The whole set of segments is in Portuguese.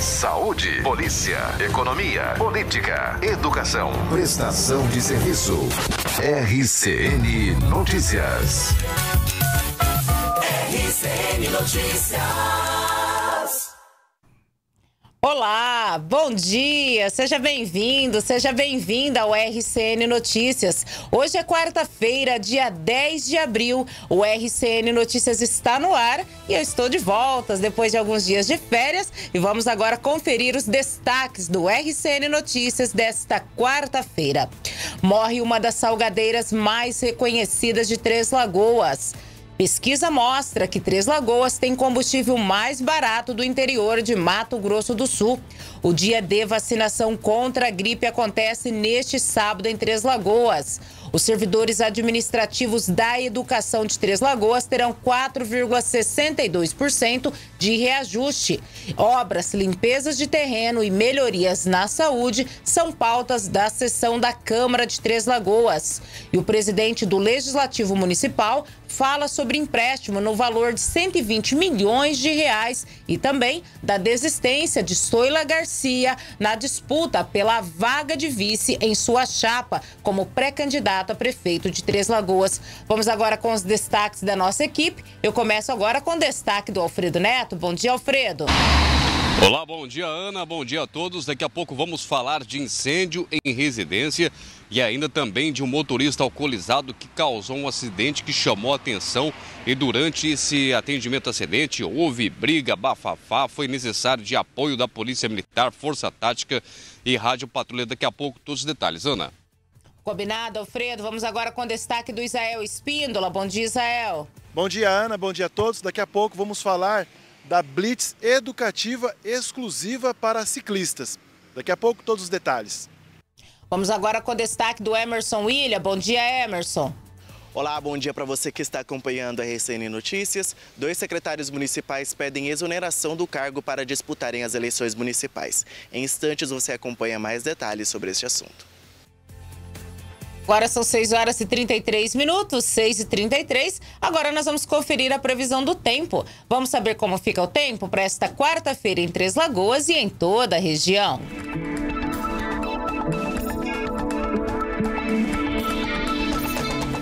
saúde, polícia, economia, política, educação, prestação de serviço. RCN Notícias. RCN Notícias. Bom dia, seja bem-vindo, seja bem-vinda ao RCN Notícias. Hoje é quarta-feira, dia 10 de abril. O RCN Notícias está no ar e eu estou de volta depois de alguns dias de férias e vamos agora conferir os destaques do RCN Notícias desta quarta-feira. Morre uma das salgadeiras mais reconhecidas de Três Lagoas. Pesquisa mostra que Três Lagoas tem combustível mais barato do interior de Mato Grosso do Sul. O dia de vacinação contra a gripe acontece neste sábado em Três Lagoas. Os servidores administrativos da educação de Três Lagoas terão 4,62% de reajuste. Obras, limpezas de terreno e melhorias na saúde são pautas da sessão da Câmara de Três Lagoas. E o presidente do Legislativo Municipal fala sobre empréstimo no valor de 120 milhões de reais e também da desistência de Soila Garcia na disputa pela vaga de vice em sua chapa como pré-candidato a prefeito de Três Lagoas. Vamos agora com os destaques da nossa equipe. Eu começo agora com o destaque do Alfredo Neto. Bom dia, Alfredo. Olá, bom dia Ana, bom dia a todos. Daqui a pouco vamos falar de incêndio em residência e ainda também de um motorista alcoolizado que causou um acidente que chamou a atenção. E durante esse atendimento acidente houve briga, bafafá, foi necessário de apoio da Polícia Militar, Força Tática e Rádio Patrulha. Daqui a pouco todos os detalhes. Ana. Combinado, Alfredo. Vamos agora com o destaque do Israel Espíndola. Bom dia, Israel. Bom dia, Ana. Bom dia a todos. Daqui a pouco vamos falar da Blitz educativa exclusiva para ciclistas. Daqui a pouco todos os detalhes. Vamos agora com o destaque do Emerson William. Bom dia, Emerson. Olá, bom dia para você que está acompanhando a RCN Notícias. Dois secretários municipais pedem exoneração do cargo para disputarem as eleições municipais. Em instantes você acompanha mais detalhes sobre este assunto. Agora são 6 horas e 33 minutos, 6 e 33. Agora nós vamos conferir a previsão do tempo. Vamos saber como fica o tempo para esta quarta-feira em Três Lagoas e em toda a região.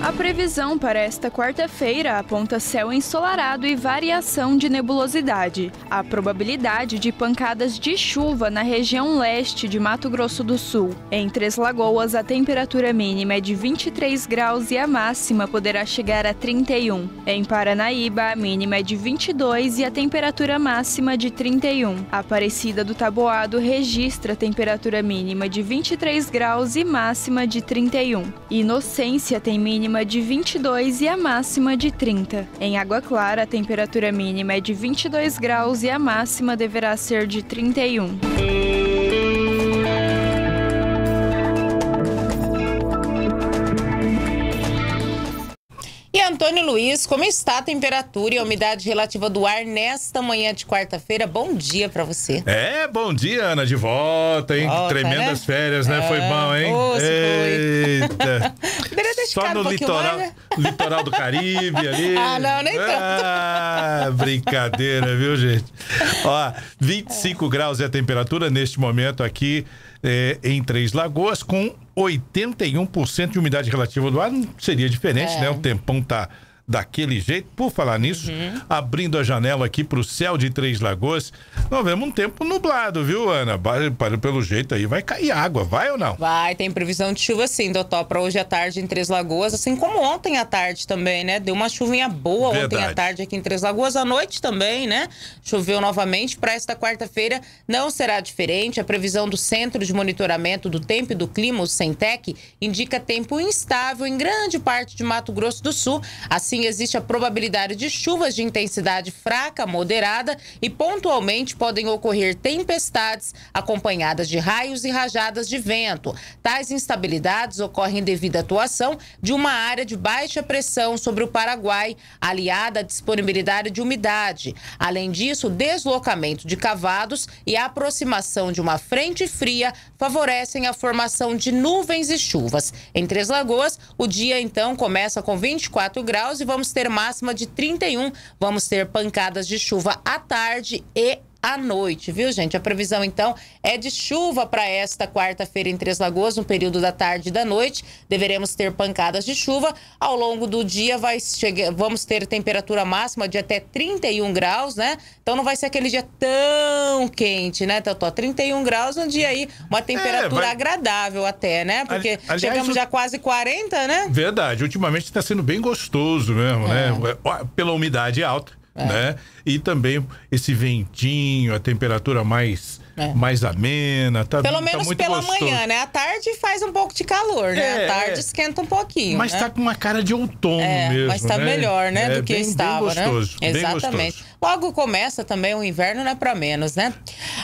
A previsão para esta quarta-feira aponta céu ensolarado e variação de nebulosidade. A probabilidade de pancadas de chuva na região leste de Mato Grosso do Sul. Em Três Lagoas, a temperatura mínima é de 23 graus e a máxima poderá chegar a 31. Em Paranaíba, a mínima é de 22 e a temperatura máxima de 31. A Aparecida do Taboado registra temperatura mínima de 23 graus e máxima de 31. Inocência tem mínima mínima de 22 e a máxima de 30. Em Água Clara, a temperatura mínima é de 22 graus e a máxima deverá ser de 31. Antônio Luiz, como está a temperatura e a umidade relativa do ar nesta manhã de quarta-feira? Bom dia para você. É, bom dia, Ana, de volta, hein? Volta, Tremendas né? férias, né? É. Foi bom, hein? Oh, Eita. Só no um litoral, mais, né? litoral do Caribe ali. Ah, não, nem tanto. Ah, brincadeira, viu, gente? Ó, 25 é. graus é a temperatura neste momento aqui é, em Três Lagoas, com 81% de umidade relativa do ar. Não seria diferente, é. né? O tempão tá daquele jeito. Por falar nisso, uhum. abrindo a janela aqui para o céu de Três Lagoas, nós vemos um tempo nublado, viu, Ana? Pelo jeito aí, vai cair água, vai ou não? Vai, tem previsão de chuva sim, doutor, para hoje à tarde em Três Lagoas, assim como ontem à tarde também, né? Deu uma chuvinha boa Verdade. ontem à tarde aqui em Três Lagoas, à noite também, né? Choveu novamente. Para esta quarta-feira não será diferente. A previsão do Centro de Monitoramento do Tempo e do Clima, o Centec, indica tempo instável em grande parte de Mato Grosso do Sul, assim Assim, existe a probabilidade de chuvas de intensidade fraca, moderada e pontualmente podem ocorrer tempestades acompanhadas de raios e rajadas de vento. Tais instabilidades ocorrem devido à atuação de uma área de baixa pressão sobre o Paraguai, aliada à disponibilidade de umidade. Além disso, o deslocamento de cavados e a aproximação de uma frente fria favorecem a formação de nuvens e chuvas. Em Três Lagoas, o dia então começa com 24 graus e vamos ter máxima de 31. Vamos ter pancadas de chuva à tarde e à noite, viu, gente? A previsão, então, é de chuva para esta quarta-feira em Três Lagoas, no período da tarde e da noite. Deveremos ter pancadas de chuva. Ao longo do dia, vai chegar, vamos ter temperatura máxima de até 31 graus, né? Então não vai ser aquele dia tão quente, né, Totó? 31 graus, um dia aí, uma temperatura é, vai... agradável até, né? Porque Aliás, chegamos já quase 40, né? Verdade. Ultimamente está sendo bem gostoso mesmo, né? é. né? Pela umidade alta. É. Né? E também esse ventinho, a temperatura mais é. mais amena. Tá, Pelo tá menos muito pela gostoso. manhã, né? À tarde faz um pouco de calor, né? É, à tarde é. esquenta um pouquinho. Mas né? tá com uma cara de outono é, mesmo. Mas tá né? melhor, né? do que bem, estava, bem gostoso, né? Exatamente. Gostoso. Logo começa também o inverno, não é para menos, né?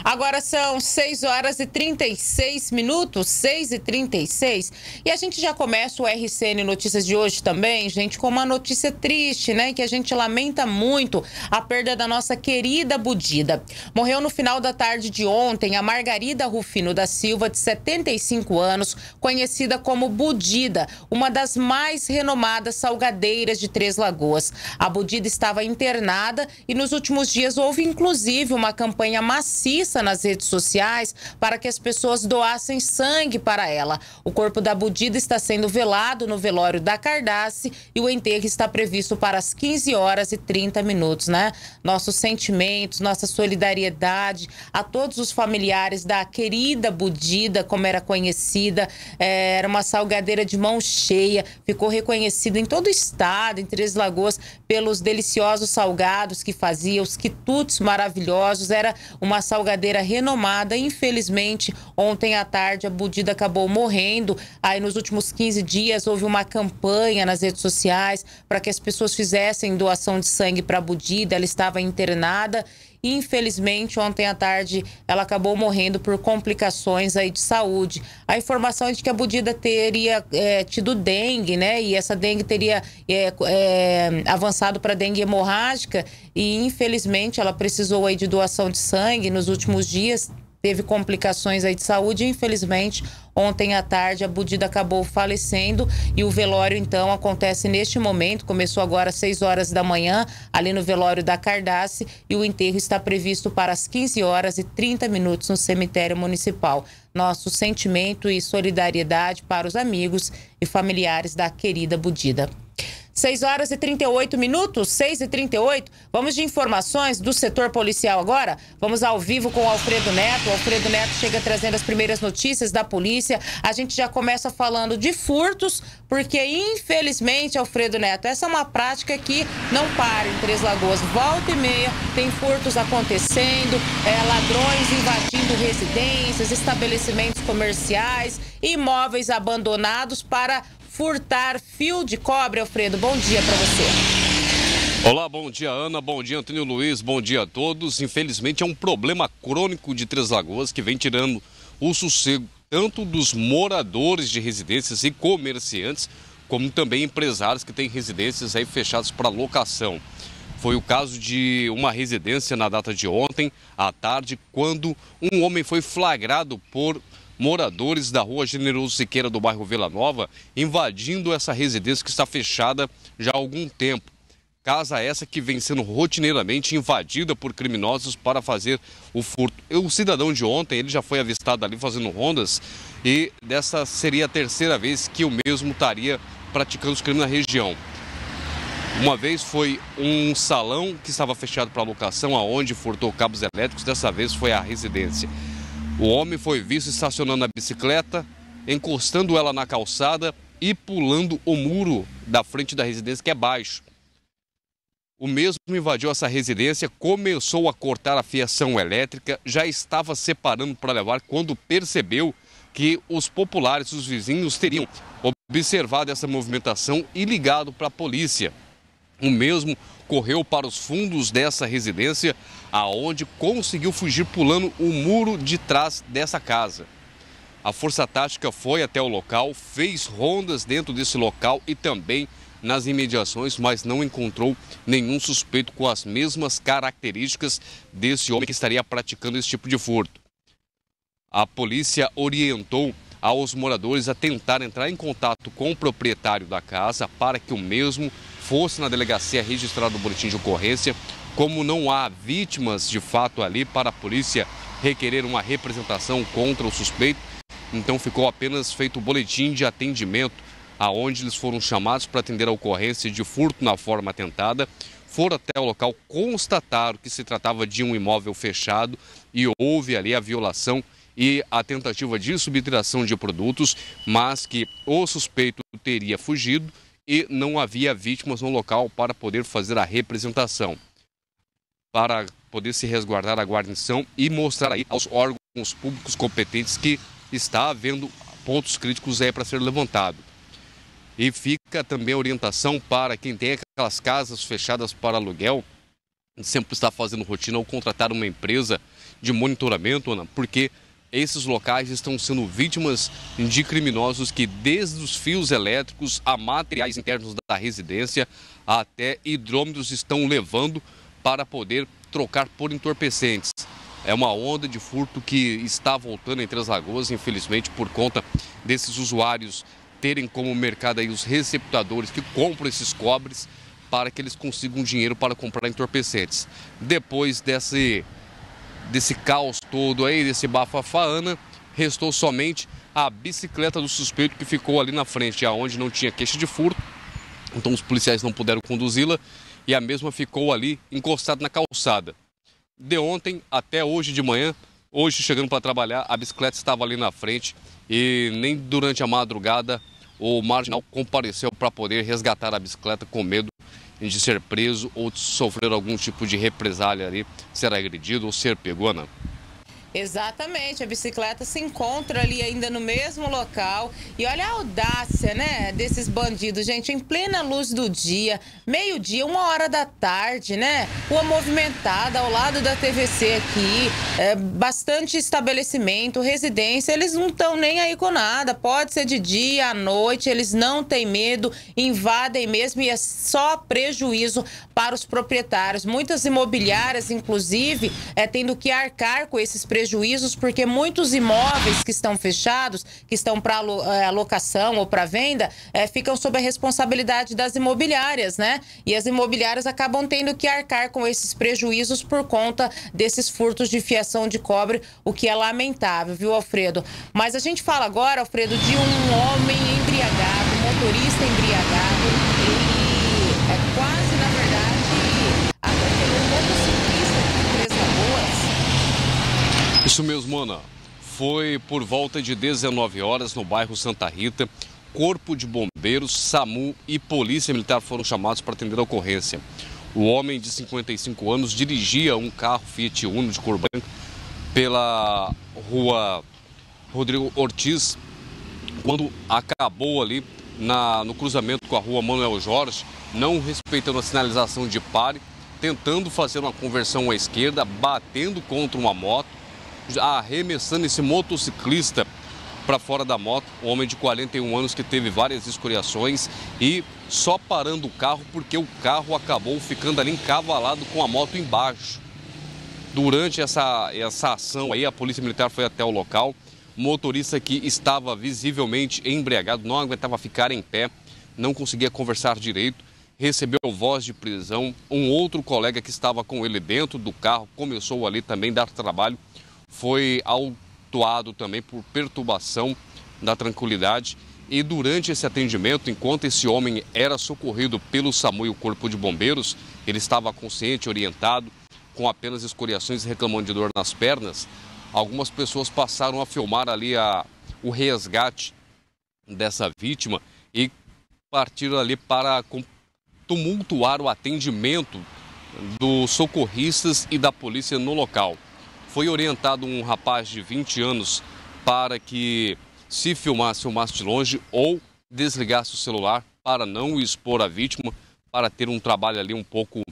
Agora são 6 horas e 36 minutos, 6 e 36. E a gente já começa o RCN Notícias de hoje também, gente, com uma notícia triste, né? Que a gente lamenta muito a perda da nossa querida Budida. Morreu no final da tarde de ontem a Margarida Rufino da Silva, de 75 anos, conhecida como Budida, uma das mais renomadas salgadeiras de Três Lagoas. A Budida estava internada e no nos últimos dias houve inclusive uma campanha maciça nas redes sociais para que as pessoas doassem sangue para ela. O corpo da Budida está sendo velado no velório da Cardace e o enterro está previsto para as 15 horas e 30 minutos, né? Nossos sentimentos, nossa solidariedade a todos os familiares da querida Budida, como era conhecida, é, era uma salgadeira de mão cheia, ficou reconhecida em todo o estado, em Três Lagoas, pelos deliciosos salgados que fazia os quitutes maravilhosos, era uma salgadeira renomada. Infelizmente, ontem à tarde a Budida acabou morrendo. Aí nos últimos 15 dias houve uma campanha nas redes sociais para que as pessoas fizessem doação de sangue para a Budida. Ela estava internada Infelizmente, ontem à tarde, ela acabou morrendo por complicações aí de saúde. A informação é de que a Budida teria é, tido dengue, né? E essa dengue teria é, é, avançado para dengue hemorrágica e, infelizmente, ela precisou aí de doação de sangue nos últimos dias teve complicações aí de saúde e infelizmente ontem à tarde a Budida acabou falecendo e o velório então acontece neste momento, começou agora às 6 horas da manhã ali no velório da Cardace e o enterro está previsto para as 15 horas e 30 minutos no cemitério municipal. Nosso sentimento e solidariedade para os amigos e familiares da querida Budida. 6 horas e 38 minutos, 6 e 38. Vamos de informações do setor policial agora. Vamos ao vivo com o Alfredo Neto. O Alfredo Neto chega trazendo as primeiras notícias da polícia. A gente já começa falando de furtos, porque infelizmente, Alfredo Neto, essa é uma prática que não para em Três Lagoas. Volta e meia tem furtos acontecendo, é, ladrões invadindo residências, estabelecimentos comerciais, imóveis abandonados para furtar fio de cobre. Alfredo, bom dia para você. Olá, bom dia Ana, bom dia Antônio Luiz, bom dia a todos. Infelizmente é um problema crônico de Três Lagoas que vem tirando o sossego tanto dos moradores de residências e comerciantes, como também empresários que têm residências aí fechadas para locação. Foi o caso de uma residência na data de ontem, à tarde, quando um homem foi flagrado por moradores da rua Generoso Siqueira do bairro Vila Nova invadindo essa residência que está fechada já há algum tempo. Casa essa que vem sendo rotineiramente invadida por criminosos para fazer o furto. O cidadão de ontem, ele já foi avistado ali fazendo rondas e dessa seria a terceira vez que o mesmo estaria praticando os crimes na região. Uma vez foi um salão que estava fechado para locação, aonde furtou cabos elétricos, dessa vez foi a residência. O homem foi visto estacionando a bicicleta, encostando ela na calçada e pulando o muro da frente da residência, que é baixo. O mesmo invadiu essa residência, começou a cortar a fiação elétrica, já estava separando para levar quando percebeu que os populares, os vizinhos, teriam observado essa movimentação e ligado para a polícia. O mesmo correu para os fundos dessa residência, aonde conseguiu fugir pulando o muro de trás dessa casa. A força tática foi até o local, fez rondas dentro desse local e também nas imediações, mas não encontrou nenhum suspeito com as mesmas características desse homem que estaria praticando esse tipo de furto. A polícia orientou aos moradores a tentar entrar em contato com o proprietário da casa para que o mesmo fosse na delegacia registrar o boletim de ocorrência, Como não há vítimas de fato ali para a polícia requerer uma representação contra o suspeito, então ficou apenas feito o boletim de atendimento, aonde eles foram chamados para atender a ocorrência de furto na forma atentada. Foram até o local, constataram que se tratava de um imóvel fechado e houve ali a violação e a tentativa de subtração de produtos, mas que o suspeito teria fugido e não havia vítimas no local para poder fazer a representação. Para poder se resguardar a guarnição e mostrar aí aos órgãos públicos competentes que está havendo pontos críticos aí para ser levantado. E fica também a orientação para quem tem aquelas casas fechadas para aluguel, sempre está fazendo rotina ou contratar uma empresa de monitoramento, porque esses locais estão sendo vítimas de criminosos que, desde os fios elétricos a materiais internos da residência até hidrômetros, estão levando para poder trocar por entorpecentes. É uma onda de furto que está voltando entre as lagoas, infelizmente, por conta desses usuários terem como mercado aí os receptadores que compram esses cobres para que eles consigam dinheiro para comprar entorpecentes. Depois desse, desse caos todo aí, desse bafafana, restou somente a bicicleta do suspeito que ficou ali na frente, aonde não tinha queixa de furto. Então os policiais não puderam conduzi-la e a mesma ficou ali encostada na calçada. De ontem até hoje de manhã, hoje chegando para trabalhar, a bicicleta estava ali na frente e nem durante a madrugada o marginal compareceu para poder resgatar a bicicleta com medo de ser preso ou sofrer algum tipo de represália ali, ser agredido ou ser pegona. Exatamente, a bicicleta se encontra ali ainda no mesmo local. E olha a audácia, né, desses bandidos, gente, em plena luz do dia, meio-dia, uma hora da tarde, né? Rua movimentada ao lado da TVC aqui, é, bastante estabelecimento, residência, eles não estão nem aí com nada. Pode ser de dia, à noite, eles não têm medo, invadem mesmo e é só prejuízo para os proprietários. Muitas imobiliárias, inclusive, é, tendo que arcar com esses prejuízos prejuízos porque muitos imóveis que estão fechados, que estão para é, alocação ou para venda, é, ficam sob a responsabilidade das imobiliárias, né? E as imobiliárias acabam tendo que arcar com esses prejuízos por conta desses furtos de fiação de cobre, o que é lamentável, viu, Alfredo? Mas a gente fala agora, Alfredo, de um homem embriagado, motorista embriagado. Ele é quase, na verdade, atropelou um motociclista aqui em Três Lagoas. Isso mesmo, Ana. Foi por volta de 19 horas no bairro Santa Rita. Corpo de Bombeiros, SAMU e Polícia Militar foram chamados para atender a ocorrência. O homem de 55 anos dirigia um carro Fiat Uno de cor branca pela rua Rodrigo Ortiz, quando acabou ali na, no cruzamento com a rua Manuel Jorge, não respeitando a sinalização de pare, tentando fazer uma conversão à esquerda, batendo contra uma moto arremessando esse motociclista para fora da moto, um homem de 41 anos que teve várias escoriações e só parando o carro porque o carro acabou ficando ali encavalado com a moto embaixo. Durante essa, essa ação aí, a Polícia Militar foi até o local. O motorista que estava visivelmente embriagado, não aguentava ficar em pé, não conseguia conversar direito, recebeu voz de prisão. Um outro colega que estava com ele dentro do carro começou ali também a dar trabalho foi autuado também por perturbação da tranquilidade. E durante esse atendimento, enquanto esse homem era socorrido pelo SAMU e o Corpo de Bombeiros, ele estava consciente, orientado, com apenas escoriações e reclamando de dor nas pernas. Algumas pessoas passaram a filmar ali a, o resgate dessa vítima e partiram ali para tumultuar o atendimento dos socorristas e da polícia no local foi orientado um rapaz de 20 anos para que se filmasse, filmasse de longe ou desligasse o celular para não expor a vítima, para ter um trabalho ali um pouco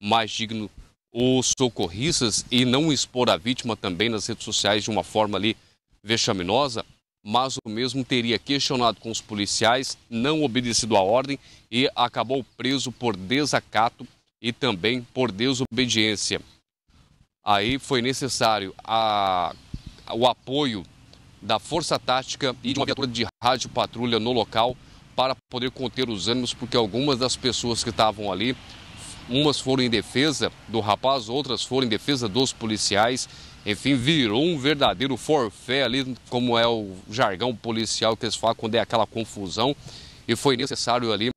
mais digno. Os socorristas e não expor a vítima também nas redes sociais de uma forma ali vexaminosa, mas o mesmo teria questionado com os policiais, não obedecido a ordem e acabou preso por desacato e também por desobediência aí foi necessário a, o apoio da Força Tática e de uma viatura de rádio patrulha no local para poder conter os ânimos, porque algumas das pessoas que estavam ali umas foram em defesa do rapaz, outras foram em defesa dos policiais. Enfim, virou um verdadeiro forfé ali, como é o jargão policial que eles falam quando é aquela confusão. E foi necessário ali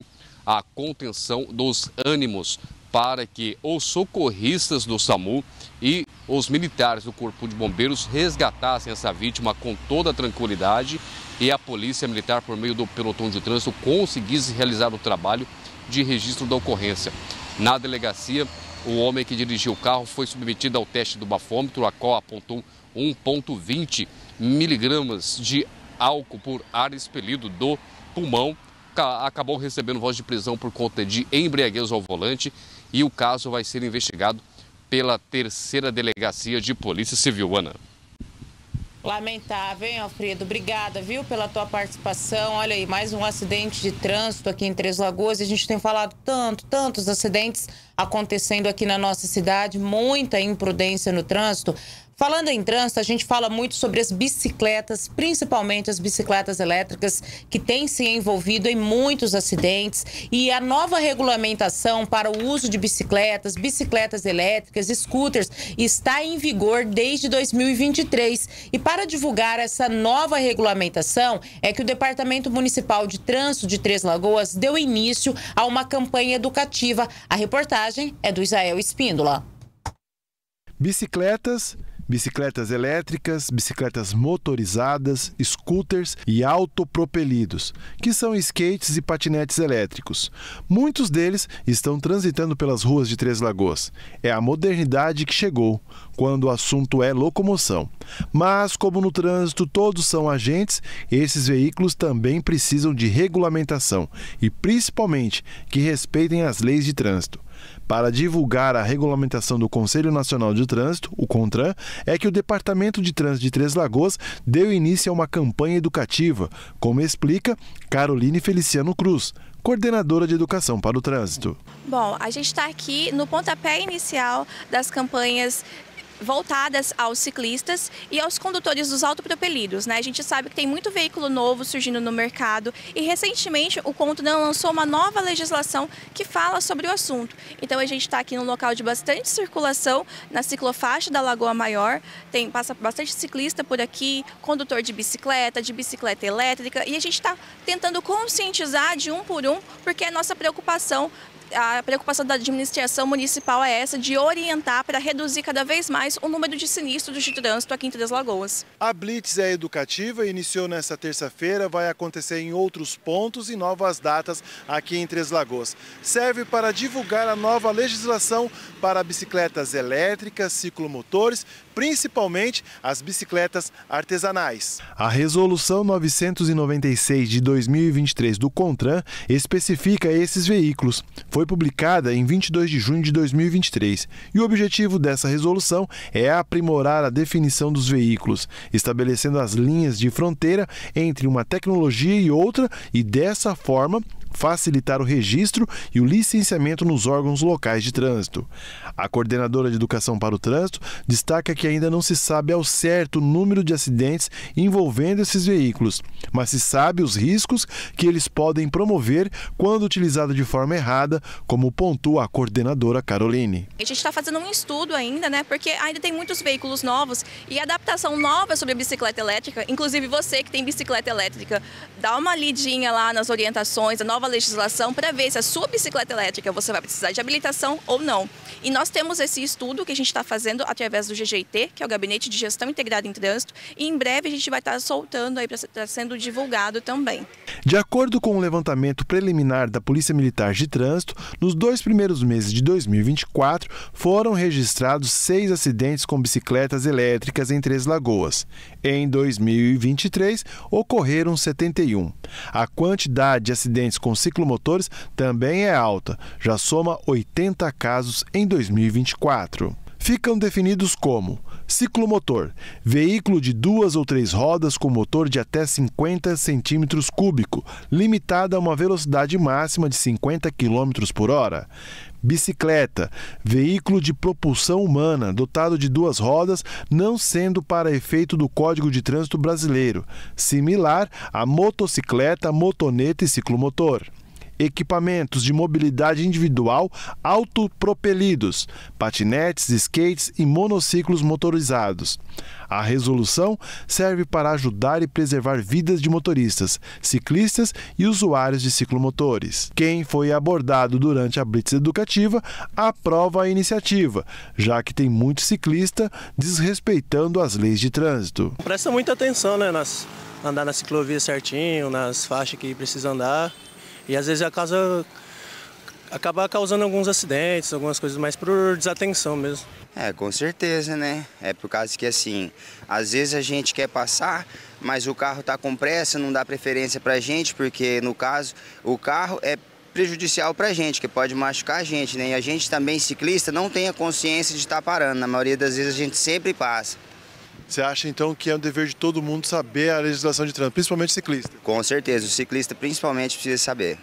a contenção dos ânimos para que os socorristas do SAMU e os militares do Corpo de Bombeiros resgatassem essa vítima com toda a tranquilidade e a Polícia Militar, por meio do pelotão de trânsito, conseguisse realizar o trabalho de registro da ocorrência. Na delegacia, o homem que dirigiu o carro foi submetido ao teste do bafômetro, a qual apontou 1,20 miligramas de álcool por ar expelido do pulmão. Acabou recebendo voz de prisão por conta de embriaguez ao volante e o caso vai ser investigado pela terceira delegacia de Polícia Civil, Ana. Lamentável, hein, Alfredo? Obrigada, viu, pela tua participação. Olha aí, mais um acidente de trânsito aqui em Três Lagoas. A gente tem falado tanto, tantos acidentes acontecendo aqui na nossa cidade, muita imprudência no trânsito. Falando em trânsito, a gente fala muito sobre as bicicletas, principalmente as bicicletas elétricas, que têm se envolvido em muitos acidentes. E a nova regulamentação para o uso de bicicletas, bicicletas elétricas, scooters, está em vigor desde 2023. E para divulgar essa nova regulamentação, é que o Departamento Municipal de Trânsito de Três Lagoas deu início a uma campanha educativa. A reportagem é do Israel Espíndola. Bicicletas bicicletas elétricas, bicicletas motorizadas, scooters e autopropelidos, que são skates e patinetes elétricos. Muitos deles estão transitando pelas ruas de Três Lagoas. É a modernidade que chegou, quando o assunto é locomoção. Mas, como no trânsito todos são agentes, esses veículos também precisam de regulamentação e, principalmente, que respeitem as leis de trânsito para divulgar a regulamentação do Conselho Nacional de Trânsito, o CONTRAN, é que o Departamento de Trânsito de Três Lagoas deu início a uma campanha educativa, como explica Caroline Feliciano Cruz, coordenadora de educação para o trânsito. Bom, a gente está aqui no pontapé inicial das campanhas voltadas aos ciclistas e aos condutores dos autopropelidos. Né? A gente sabe que tem muito veículo novo surgindo no mercado e recentemente o CONTRAN lançou uma nova legislação que fala sobre o assunto. Então a gente está aqui num local de bastante circulação, na ciclofaixa da Lagoa Maior, tem passa bastante ciclista por aqui, condutor de bicicleta, de bicicleta elétrica e a gente está tentando conscientizar de um por um, porque é nossa preocupação a preocupação da administração municipal é essa, de orientar para reduzir cada vez mais o número de sinistros de trânsito aqui em Três Lagoas. A Blitz é educativa, iniciou nesta terça-feira, vai acontecer em outros pontos e novas datas aqui em Três Lagoas. Serve para divulgar a nova legislação para bicicletas elétricas, ciclomotores, principalmente as bicicletas artesanais. A Resolução 996 de 2023 do CONTRAN especifica esses veículos. Foi publicada em 22 de junho de 2023 e o objetivo dessa resolução é aprimorar a definição dos veículos, estabelecendo as linhas de fronteira entre uma tecnologia e outra e dessa forma facilitar o registro e o licenciamento nos órgãos locais de trânsito. A coordenadora de Educação para o Trânsito destaca que ainda não se sabe ao certo o número de acidentes envolvendo esses veículos, mas se sabe os riscos que eles podem promover quando utilizados de forma errada, como pontua a coordenadora Caroline. A gente está fazendo um estudo ainda, né? Porque ainda tem muitos veículos novos e adaptação nova sobre a bicicleta elétrica. Inclusive você que tem bicicleta elétrica, dá uma lidinha lá nas orientações, a nova nova legislação para ver se a sua bicicleta elétrica você vai precisar de habilitação ou não. E nós temos esse estudo que a gente está fazendo através do GGIT, que é o Gabinete de Gestão Integrada em Trânsito, e em breve a gente vai estar tá soltando aí para estar tá sendo divulgado também. De acordo com o levantamento preliminar da Polícia Militar de Trânsito, nos dois primeiros meses de 2024 foram registrados seis acidentes com bicicletas elétricas em Três Lagoas. Em 2023 ocorreram 71. A quantidade de acidentes com ciclomotores também é alta, já soma 80 casos em 2024 ficam definidos como ciclomotor, veículo de duas ou três rodas com motor de até 50 centímetros cúbico, limitado a uma velocidade máxima de 50 km por hora. Bicicleta, veículo de propulsão humana, dotado de duas rodas, não sendo para efeito do Código de Trânsito Brasileiro, similar à motocicleta, motoneta e ciclomotor equipamentos de mobilidade individual autopropelidos, patinetes, skates e monociclos motorizados. A resolução serve para ajudar e preservar vidas de motoristas, ciclistas e usuários de ciclomotores. Quem foi abordado durante a blitz educativa aprova a iniciativa, já que tem muito ciclista desrespeitando as leis de trânsito. Presta muita atenção, né, nas andar na ciclovia certinho, nas faixas que precisa andar. E às vezes a causa acaba causando alguns acidentes, algumas coisas mais por desatenção mesmo. É, com certeza, né? É por causa que assim, às vezes a gente quer passar, mas o carro está com pressa, não dá preferência para a gente, porque no caso o carro é prejudicial para a gente, que pode machucar a gente, né? E a gente também, ciclista, não tem a consciência de estar tá parando. Na maioria das vezes a gente sempre passa. Você acha então que é um dever de todo mundo saber a legislação de trânsito, principalmente ciclista? Com certeza, o ciclista principalmente precisa saber.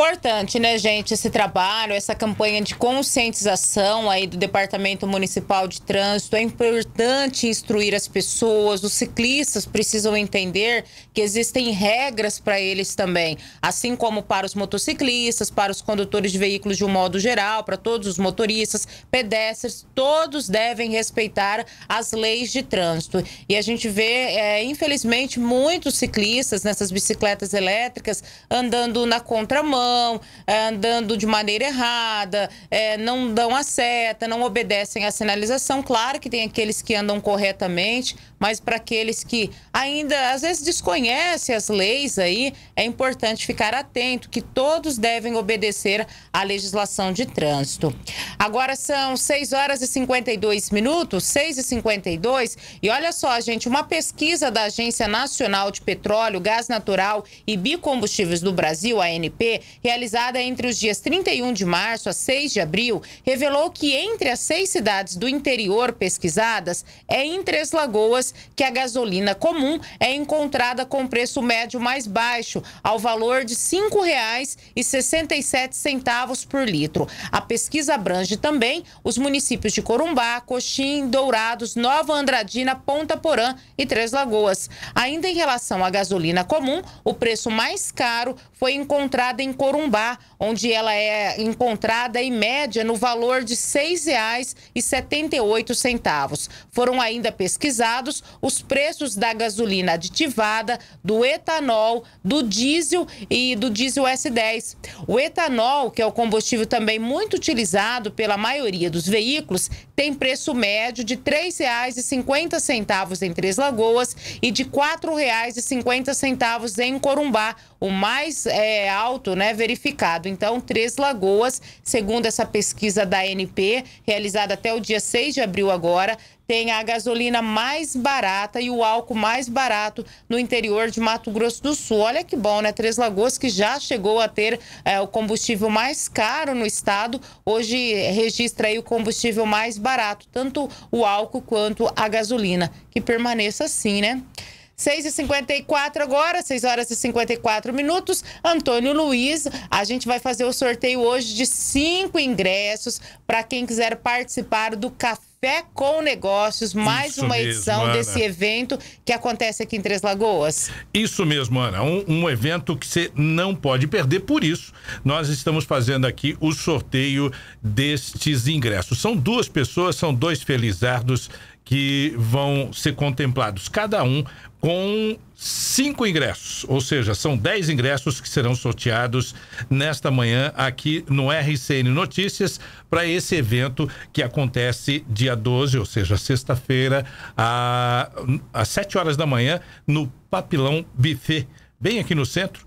Importante, né, gente, esse trabalho, essa campanha de conscientização aí do Departamento Municipal de Trânsito. É importante instruir as pessoas, os ciclistas precisam entender que existem regras para eles também, assim como para os motociclistas, para os condutores de veículos de um modo geral, para todos os motoristas, pedestres, todos devem respeitar as leis de trânsito. E a gente vê, é, infelizmente, muitos ciclistas nessas bicicletas elétricas andando na contramão é, andando de maneira errada, é, não dão a seta, não obedecem à sinalização. Claro que tem aqueles que andam corretamente, mas para aqueles que ainda às vezes desconhecem as leis aí, é importante ficar atento que todos devem obedecer à legislação de trânsito. Agora são 6 horas e 52 minutos, 6 e 52, e olha só, gente, uma pesquisa da Agência Nacional de Petróleo, Gás Natural e Biocombustíveis do Brasil, ANP, realizada entre os dias 31 de março a 6 de abril, revelou que entre as seis cidades do interior pesquisadas, é em Três Lagoas que a gasolina comum é encontrada com preço médio mais baixo, ao valor de R$ 5,67 por litro. A pesquisa abrange também os municípios de Corumbá, Coxim, Dourados, Nova Andradina, Ponta Porã e Três Lagoas. Ainda em relação à gasolina comum, o preço mais caro foi encontrado em Corumbá, onde ela é encontrada em média no valor de R$ 6,78. Foram ainda pesquisados os preços da gasolina aditivada, do etanol, do diesel e do diesel S10. O etanol, que é o combustível também muito utilizado pela maioria dos veículos, tem preço médio de R$ 3,50 em Três Lagoas e de R$ 4,50 em Corumbá, o mais é, alto né, verificado. Então, Três Lagoas, segundo essa pesquisa da ANP, realizada até o dia 6 de abril agora, tem a gasolina mais barata e o álcool mais barato no interior de Mato Grosso do Sul. Olha que bom, né? Três Lagoas, que já chegou a ter é, o combustível mais caro no estado, hoje registra aí o combustível mais barato, tanto o álcool quanto a gasolina. Que permaneça assim, né? 6h54 agora, 6 horas e 54 minutos. Antônio Luiz, a gente vai fazer o sorteio hoje de cinco ingressos para quem quiser participar do Café com Negócios, mais Isso uma mesmo, edição Ana. desse evento que acontece aqui em Três Lagoas. Isso mesmo, Ana. Um, um evento que você não pode perder, por isso nós estamos fazendo aqui o sorteio destes ingressos. São duas pessoas, são dois felizardos que vão ser contemplados, cada um com cinco ingressos, ou seja, são dez ingressos que serão sorteados nesta manhã aqui no RCN Notícias para esse evento que acontece dia 12, ou seja, sexta-feira, às sete horas da manhã, no Papilão Buffet, bem aqui no centro.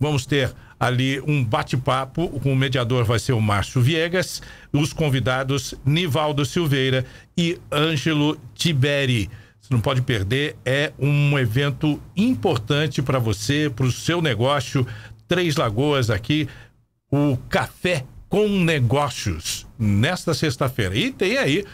Vamos ter ali um bate-papo o mediador vai ser o Márcio Viegas, os convidados Nivaldo Silveira e Ângelo Tiberi. Você não pode perder, é um evento importante para você, para o seu negócio. Três Lagoas aqui, o Café com Negócios, nesta sexta-feira. E tem aí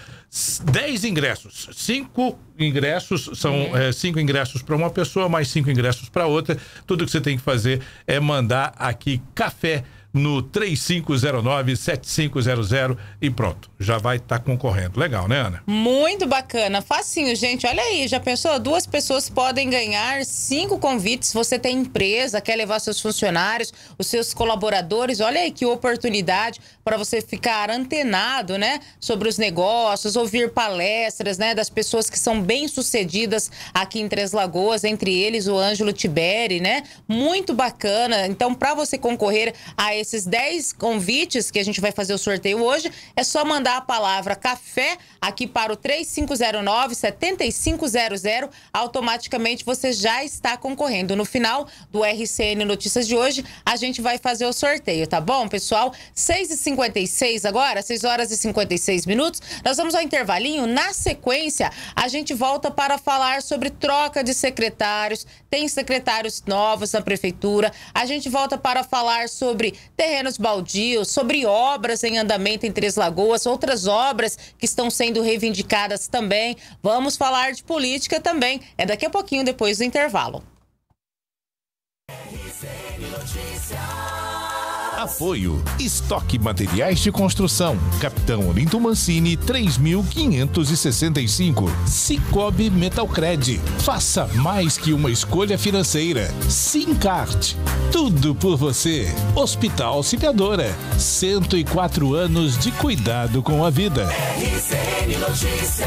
10 ingressos. Cinco ingressos, são uhum. é, cinco ingressos para uma pessoa, mais cinco ingressos para outra. Tudo que você tem que fazer é mandar aqui café no 3509-7500 e pronto, já vai estar tá concorrendo. Legal, né, Ana? Muito bacana, facinho, gente. Olha aí, já pensou? Duas pessoas podem ganhar cinco convites. Você tem empresa, quer levar seus funcionários, os seus colaboradores. Olha aí que oportunidade para você ficar antenado, né, sobre os negócios, ouvir palestras, né, das pessoas que são bem-sucedidas aqui em Três Lagoas, entre eles o Ângelo Tiberi, né? Muito bacana. Então, para você concorrer a esse esses 10 convites que a gente vai fazer o sorteio hoje, é só mandar a palavra café aqui para o 3509 7500, automaticamente você já está concorrendo. No final do RCN Notícias de hoje, a gente vai fazer o sorteio, tá bom, pessoal? 6h56 agora, 6 horas e 56 minutos. Nós vamos ao intervalinho. Na sequência, a gente volta para falar sobre troca de secretários. Tem secretários novos na prefeitura. A gente volta para falar sobre terrenos baldios, sobre obras em andamento em Três Lagoas, outras obras que estão sendo reivindicadas também. Vamos falar de política também. É daqui a pouquinho, depois do intervalo. Apoio. Estoque Materiais de Construção. Capitão Olinto Mancini, 3565. Cicobi Metalcred. Faça mais que uma escolha financeira. Simcart. Tudo por você. Hospital Auxiliadora. 104 anos de cuidado com a vida. RCN Notícias.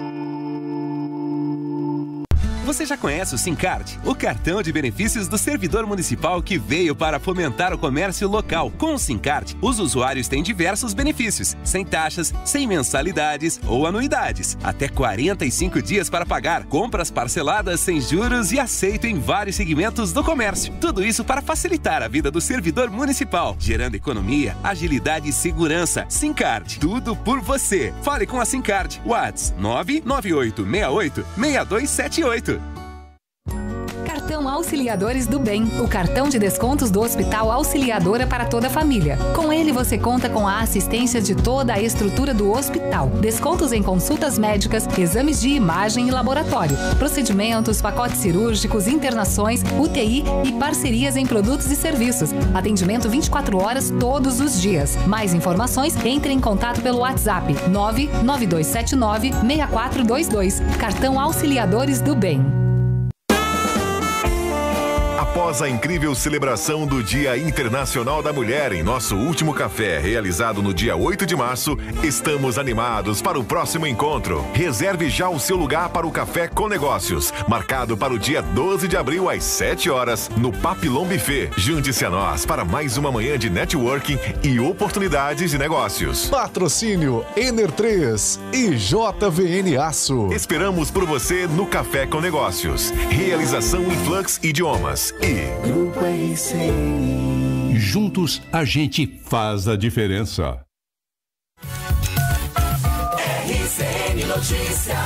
Você já conhece o SimCard, o cartão de benefícios do servidor municipal que veio para fomentar o comércio local. Com o SimCard, os usuários têm diversos benefícios, sem taxas, sem mensalidades ou anuidades, até 45 dias para pagar, compras parceladas sem juros e aceito em vários segmentos do comércio. Tudo isso para facilitar a vida do servidor municipal, gerando economia, agilidade e segurança. SimCard, tudo por você. Fale com a SimCard. WhatsApp 99868 6278. Cartão Auxiliadores do Bem, o cartão de descontos do Hospital Auxiliadora para toda a família. Com ele você conta com a assistência de toda a estrutura do hospital, descontos em consultas médicas, exames de imagem e laboratório, procedimentos, pacotes cirúrgicos, internações, UTI e parcerias em produtos e serviços. Atendimento 24 horas todos os dias. Mais informações, entre em contato pelo WhatsApp 99279 6422. Cartão Auxiliadores do Bem. Após a incrível celebração do Dia Internacional da Mulher em nosso último café, realizado no dia 8 de março, estamos animados para o próximo encontro. Reserve já o seu lugar para o Café com Negócios, marcado para o dia 12 de abril às 7 horas, no Papilon Buffet. Junte-se a nós para mais uma manhã de networking e oportunidades de negócios. Patrocínio Ener 3 e JVN Aço. Esperamos por você no Café com Negócios. Realização Influx Idiomas e Grupo RCN. Juntos a gente faz a diferença. RCN Notícias.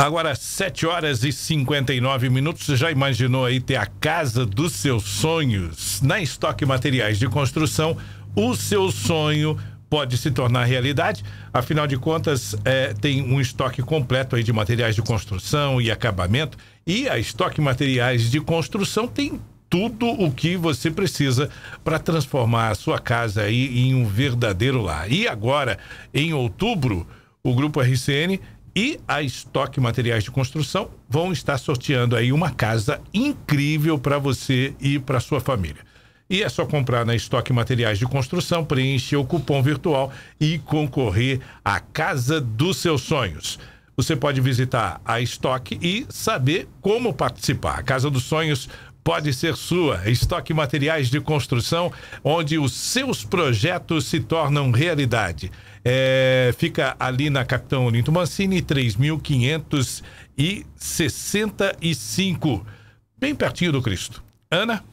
Agora, 7 horas e 59 minutos. Você já imaginou aí ter a casa dos seus sonhos? Na Estoque Materiais de Construção, o seu sonho pode se tornar realidade. Afinal de contas, é, tem um estoque completo aí de materiais de construção e acabamento. E a Estoque Materiais de Construção tem tudo o que você precisa para transformar a sua casa aí em um verdadeiro lar. E agora, em outubro, o Grupo RCN e a Estoque Materiais de Construção vão estar sorteando aí uma casa incrível para você e para sua família. E é só comprar na Estoque Materiais de Construção, preencher o cupom virtual e concorrer à casa dos seus sonhos. Você pode visitar a Estoque e saber como participar. A Casa dos Sonhos pode ser sua. Estoque Materiais de Construção, onde os seus projetos se tornam realidade. É, fica ali na Capitão Olinto Mancini, 3.565. Bem pertinho do Cristo. Ana?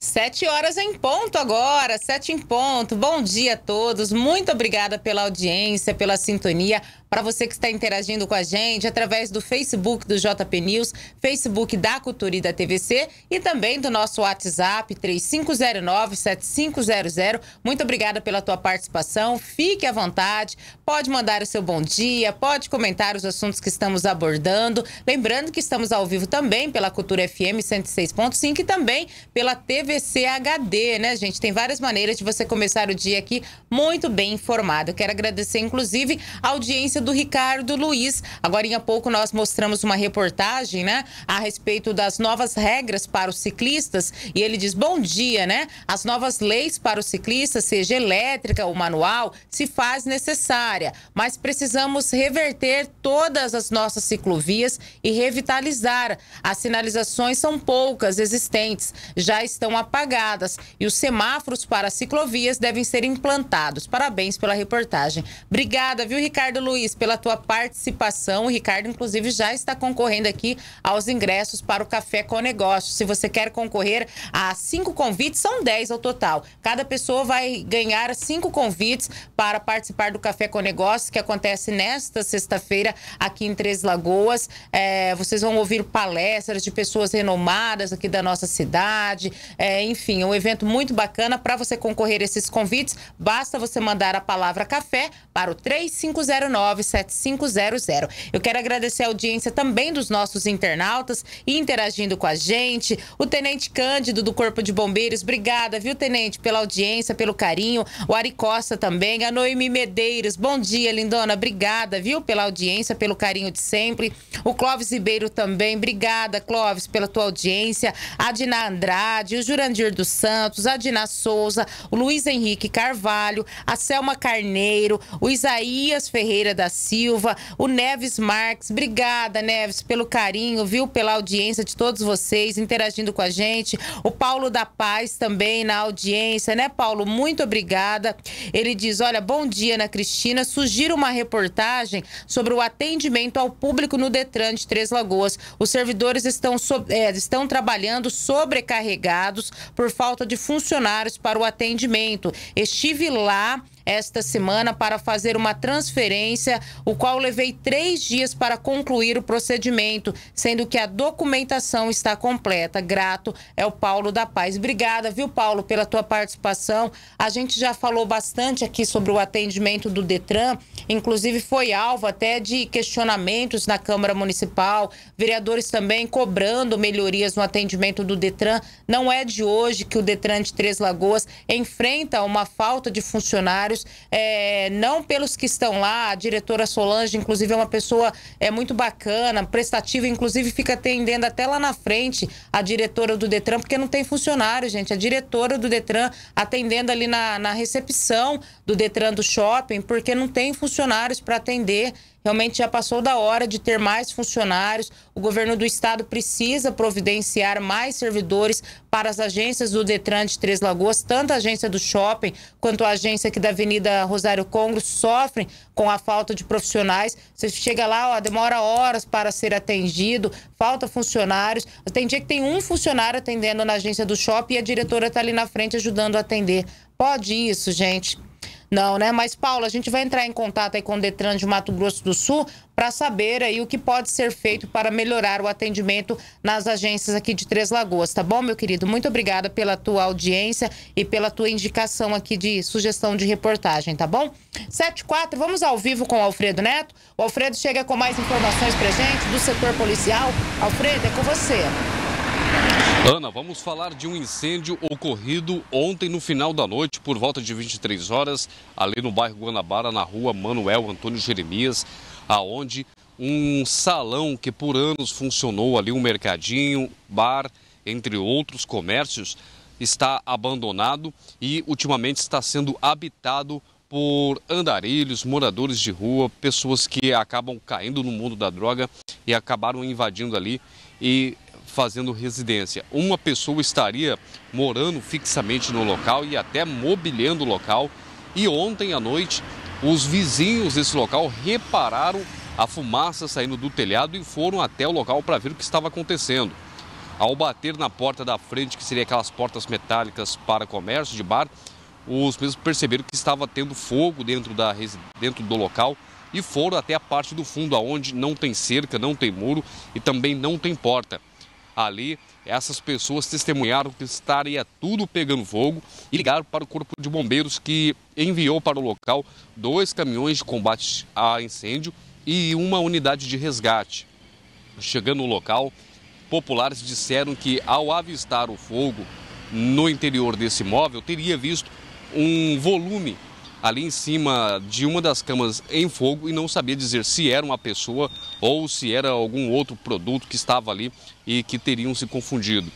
Sete horas em ponto agora, sete em ponto. Bom dia a todos. Muito obrigada pela audiência, pela sintonia para você que está interagindo com a gente através do Facebook do JP News, Facebook da Cultura e da TVC e também do nosso WhatsApp 3509-7500. Muito obrigada pela tua participação. Fique à vontade, pode mandar o seu bom dia, pode comentar os assuntos que estamos abordando. Lembrando que estamos ao vivo também pela Cultura FM 106.5 e também pela TVC HD, né, gente? Tem várias maneiras de você começar o dia aqui muito bem informado. Quero agradecer, inclusive, a audiência do Ricardo Luiz. Agora, há pouco, nós mostramos uma reportagem, né, a respeito das novas regras para os ciclistas. E ele diz: bom dia, né? As novas leis para os ciclistas, seja elétrica ou manual, se faz necessária. Mas precisamos reverter todas as nossas ciclovias e revitalizar. As sinalizações são poucas existentes, já estão apagadas. E os semáforos para ciclovias devem ser implantados. Parabéns pela reportagem. Obrigada, viu, Ricardo Luiz? Pela tua participação. O Ricardo, inclusive, já está concorrendo aqui aos ingressos para o Café com Negócio. Se você quer concorrer a cinco convites, são dez ao total. Cada pessoa vai ganhar cinco convites para participar do Café com Negócio, que acontece nesta sexta-feira aqui em Três Lagoas. É, vocês vão ouvir palestras de pessoas renomadas aqui da nossa cidade. É, enfim, é um evento muito bacana. Para você concorrer a esses convites, basta você mandar a palavra café para o 3509 97500. Eu quero agradecer a audiência também dos nossos internautas interagindo com a gente. O Tenente Cândido do Corpo de Bombeiros, obrigada, viu, Tenente, pela audiência, pelo carinho. O Ari Costa também. A Noemi Medeiros, bom dia, lindona. Obrigada, viu, pela audiência, pelo carinho de sempre. O Clóvis Ribeiro também. Obrigada, Clóvis, pela tua audiência. A Dina Andrade, o Jurandir dos Santos, a Dina Souza, o Luiz Henrique Carvalho, a Selma Carneiro, o Isaías Ferreira da Silva, o Neves Marques. Obrigada, Neves, pelo carinho, viu? Pela audiência de todos vocês interagindo com a gente. O Paulo da Paz também na audiência, né, Paulo? Muito obrigada. Ele diz: Olha, bom dia, Ana Cristina. Sugiro uma reportagem sobre o atendimento ao público no Detran de Três Lagoas. Os servidores estão, so é, estão trabalhando sobrecarregados por falta de funcionários para o atendimento. Estive lá esta semana para fazer uma transferência, o qual levei três dias para concluir o procedimento, sendo que a documentação está completa. Grato é o Paulo da Paz. Obrigada, viu, Paulo, pela tua participação. A gente já falou bastante aqui sobre o atendimento do Detran, inclusive foi alvo até de questionamentos na Câmara Municipal, vereadores também cobrando melhorias no atendimento do Detran. Não é de hoje que o Detran de Três Lagoas enfrenta uma falta de funcionários é, não pelos que estão lá. A diretora Solange, inclusive, é uma pessoa é muito bacana, prestativa, inclusive fica atendendo até lá na frente a diretora do Detran, porque não tem funcionário, gente. A diretora do Detran atendendo ali na, na recepção do Detran do shopping, porque não tem funcionários para atender. Realmente já passou da hora de ter mais funcionários. O governo do estado precisa providenciar mais servidores para as agências do Detran de Três Lagoas, tanto a agência do shopping quanto a agência aqui da Avenida Rosário Congro sofrem com a falta de profissionais. Você chega lá, ó, demora horas para ser atendido, falta funcionários. Tem dia que tem um funcionário atendendo na agência do shopping e a diretora está ali na frente ajudando a atender. Pode isso, gente. Não, né? Mas, Paulo, a gente vai entrar em contato aí com o Detran de Mato Grosso do Sul para saber aí o que pode ser feito para melhorar o atendimento nas agências aqui de Três Lagoas, tá bom, meu querido? Muito obrigada pela tua audiência e pela tua indicação aqui de sugestão de reportagem, tá bom? 74, vamos ao vivo com o Alfredo Neto. O Alfredo chega com mais informações pra gente do setor policial. Alfredo, é com você. Ana, vamos falar de um incêndio ocorrido ontem no final da noite, por volta de 23 horas, ali no bairro Guanabara, na rua Manuel Antônio Jeremias, aonde um salão que por anos funcionou ali, um mercadinho, bar, entre outros comércios, está abandonado e ultimamente está sendo habitado por andarilhos, moradores de rua, pessoas que acabam caindo no mundo da droga e acabaram invadindo ali e fazendo residência. Uma pessoa estaria morando fixamente no local e até mobiliando o local. E ontem à noite, os vizinhos desse local repararam a fumaça saindo do telhado e foram até o local para ver o que estava acontecendo. Ao bater na porta da frente, que seria aquelas portas metálicas para comércio de bar, os mesmos perceberam que estava tendo fogo dentro, da, dentro do local e foram até a parte do fundo, aonde não tem cerca, não tem muro e também não tem porta. Ali, essas pessoas testemunharam que estaria tudo pegando fogo e ligaram para o Corpo de Bombeiros, que enviou para o local dois caminhões de combate a incêndio e uma unidade de resgate. Chegando no local, populares disseram que ao avistar o fogo no interior desse imóvel, teria visto um volume ali em cima de uma das camas em fogo e não sabia dizer se era uma pessoa ou se era algum outro produto que estava ali e que teriam se confundido.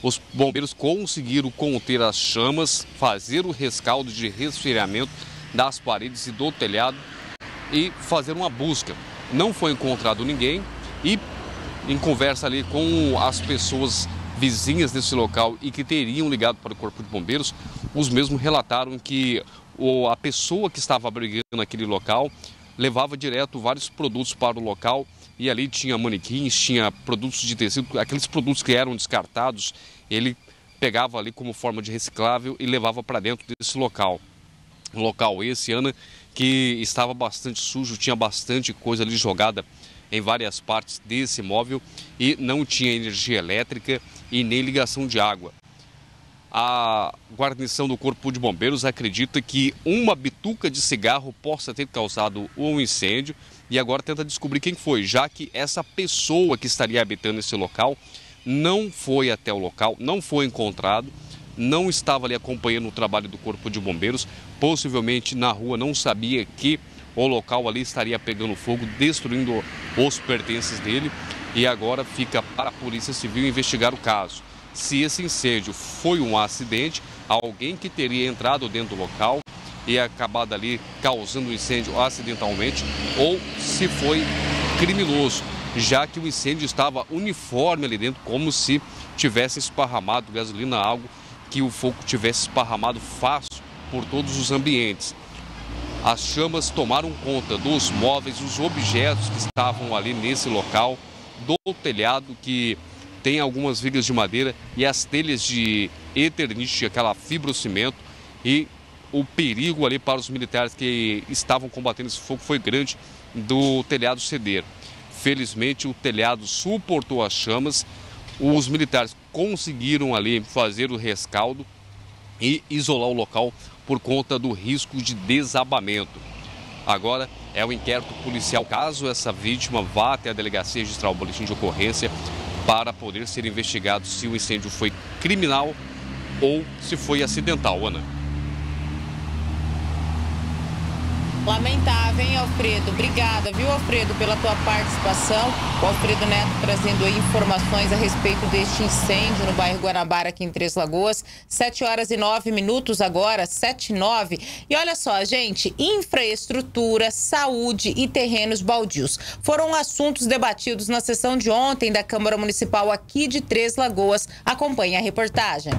Os bombeiros conseguiram conter as chamas, fazer o rescaldo de resfriamento das paredes e do telhado e fazer uma busca. Não foi encontrado ninguém e em conversa ali com as pessoas vizinhas desse local e que teriam ligado para o Corpo de Bombeiros, os mesmos relataram que a pessoa que estava abrigando naquele local levava direto vários produtos para o local e ali tinha manequins, tinha produtos de tecido, aqueles produtos que eram descartados, ele pegava ali como forma de reciclável e levava para dentro desse local. Um local esse, Ana, que estava bastante sujo, tinha bastante coisa ali jogada em várias partes desse imóvel e não tinha energia elétrica e nem ligação de água. A guarnição do Corpo de Bombeiros acredita que uma bituca de cigarro possa ter causado um incêndio e agora tenta descobrir quem foi, já que essa pessoa que estaria habitando esse local não foi até o local, não foi encontrado, não estava ali acompanhando o trabalho do Corpo de Bombeiros, possivelmente na rua não sabia que o local ali estaria pegando fogo, destruindo os pertences dele e agora fica para a Polícia Civil investigar o caso. Se esse incêndio foi um acidente, alguém que teria entrado dentro do local e acabado ali causando o incêndio acidentalmente, ou se foi criminoso, já que o incêndio estava uniforme ali dentro, como se tivesse esparramado gasolina, algo que o fogo tivesse esparramado fácil por todos os ambientes. As chamas tomaram conta dos móveis, os objetos que estavam ali nesse local, do telhado que tem algumas vigas de madeira e as telhas de eternite, aquela fibrocimento e o perigo ali para os militares que estavam combatendo esse fogo foi grande do telhado ceder. Felizmente o telhado suportou as chamas, os militares conseguiram ali fazer o rescaldo e isolar o local por conta do risco de desabamento. Agora é o inquérito policial. Caso essa vítima vá até a delegacia registrar o boletim de ocorrência para poder ser investigado se o incêndio foi criminal ou se foi acidental, Ana. Lamentável, hein, Alfredo? Obrigada, viu, Alfredo, pela tua participação. O Alfredo Neto trazendo aí informações a respeito deste incêndio no bairro Guanabara, aqui em Três Lagoas. Sete horas e nove minutos agora, sete e nove. E olha só, gente, infraestrutura, saúde e terrenos baldios foram assuntos debatidos na sessão de ontem da Câmara Municipal aqui de Três Lagoas. Acompanhe a reportagem.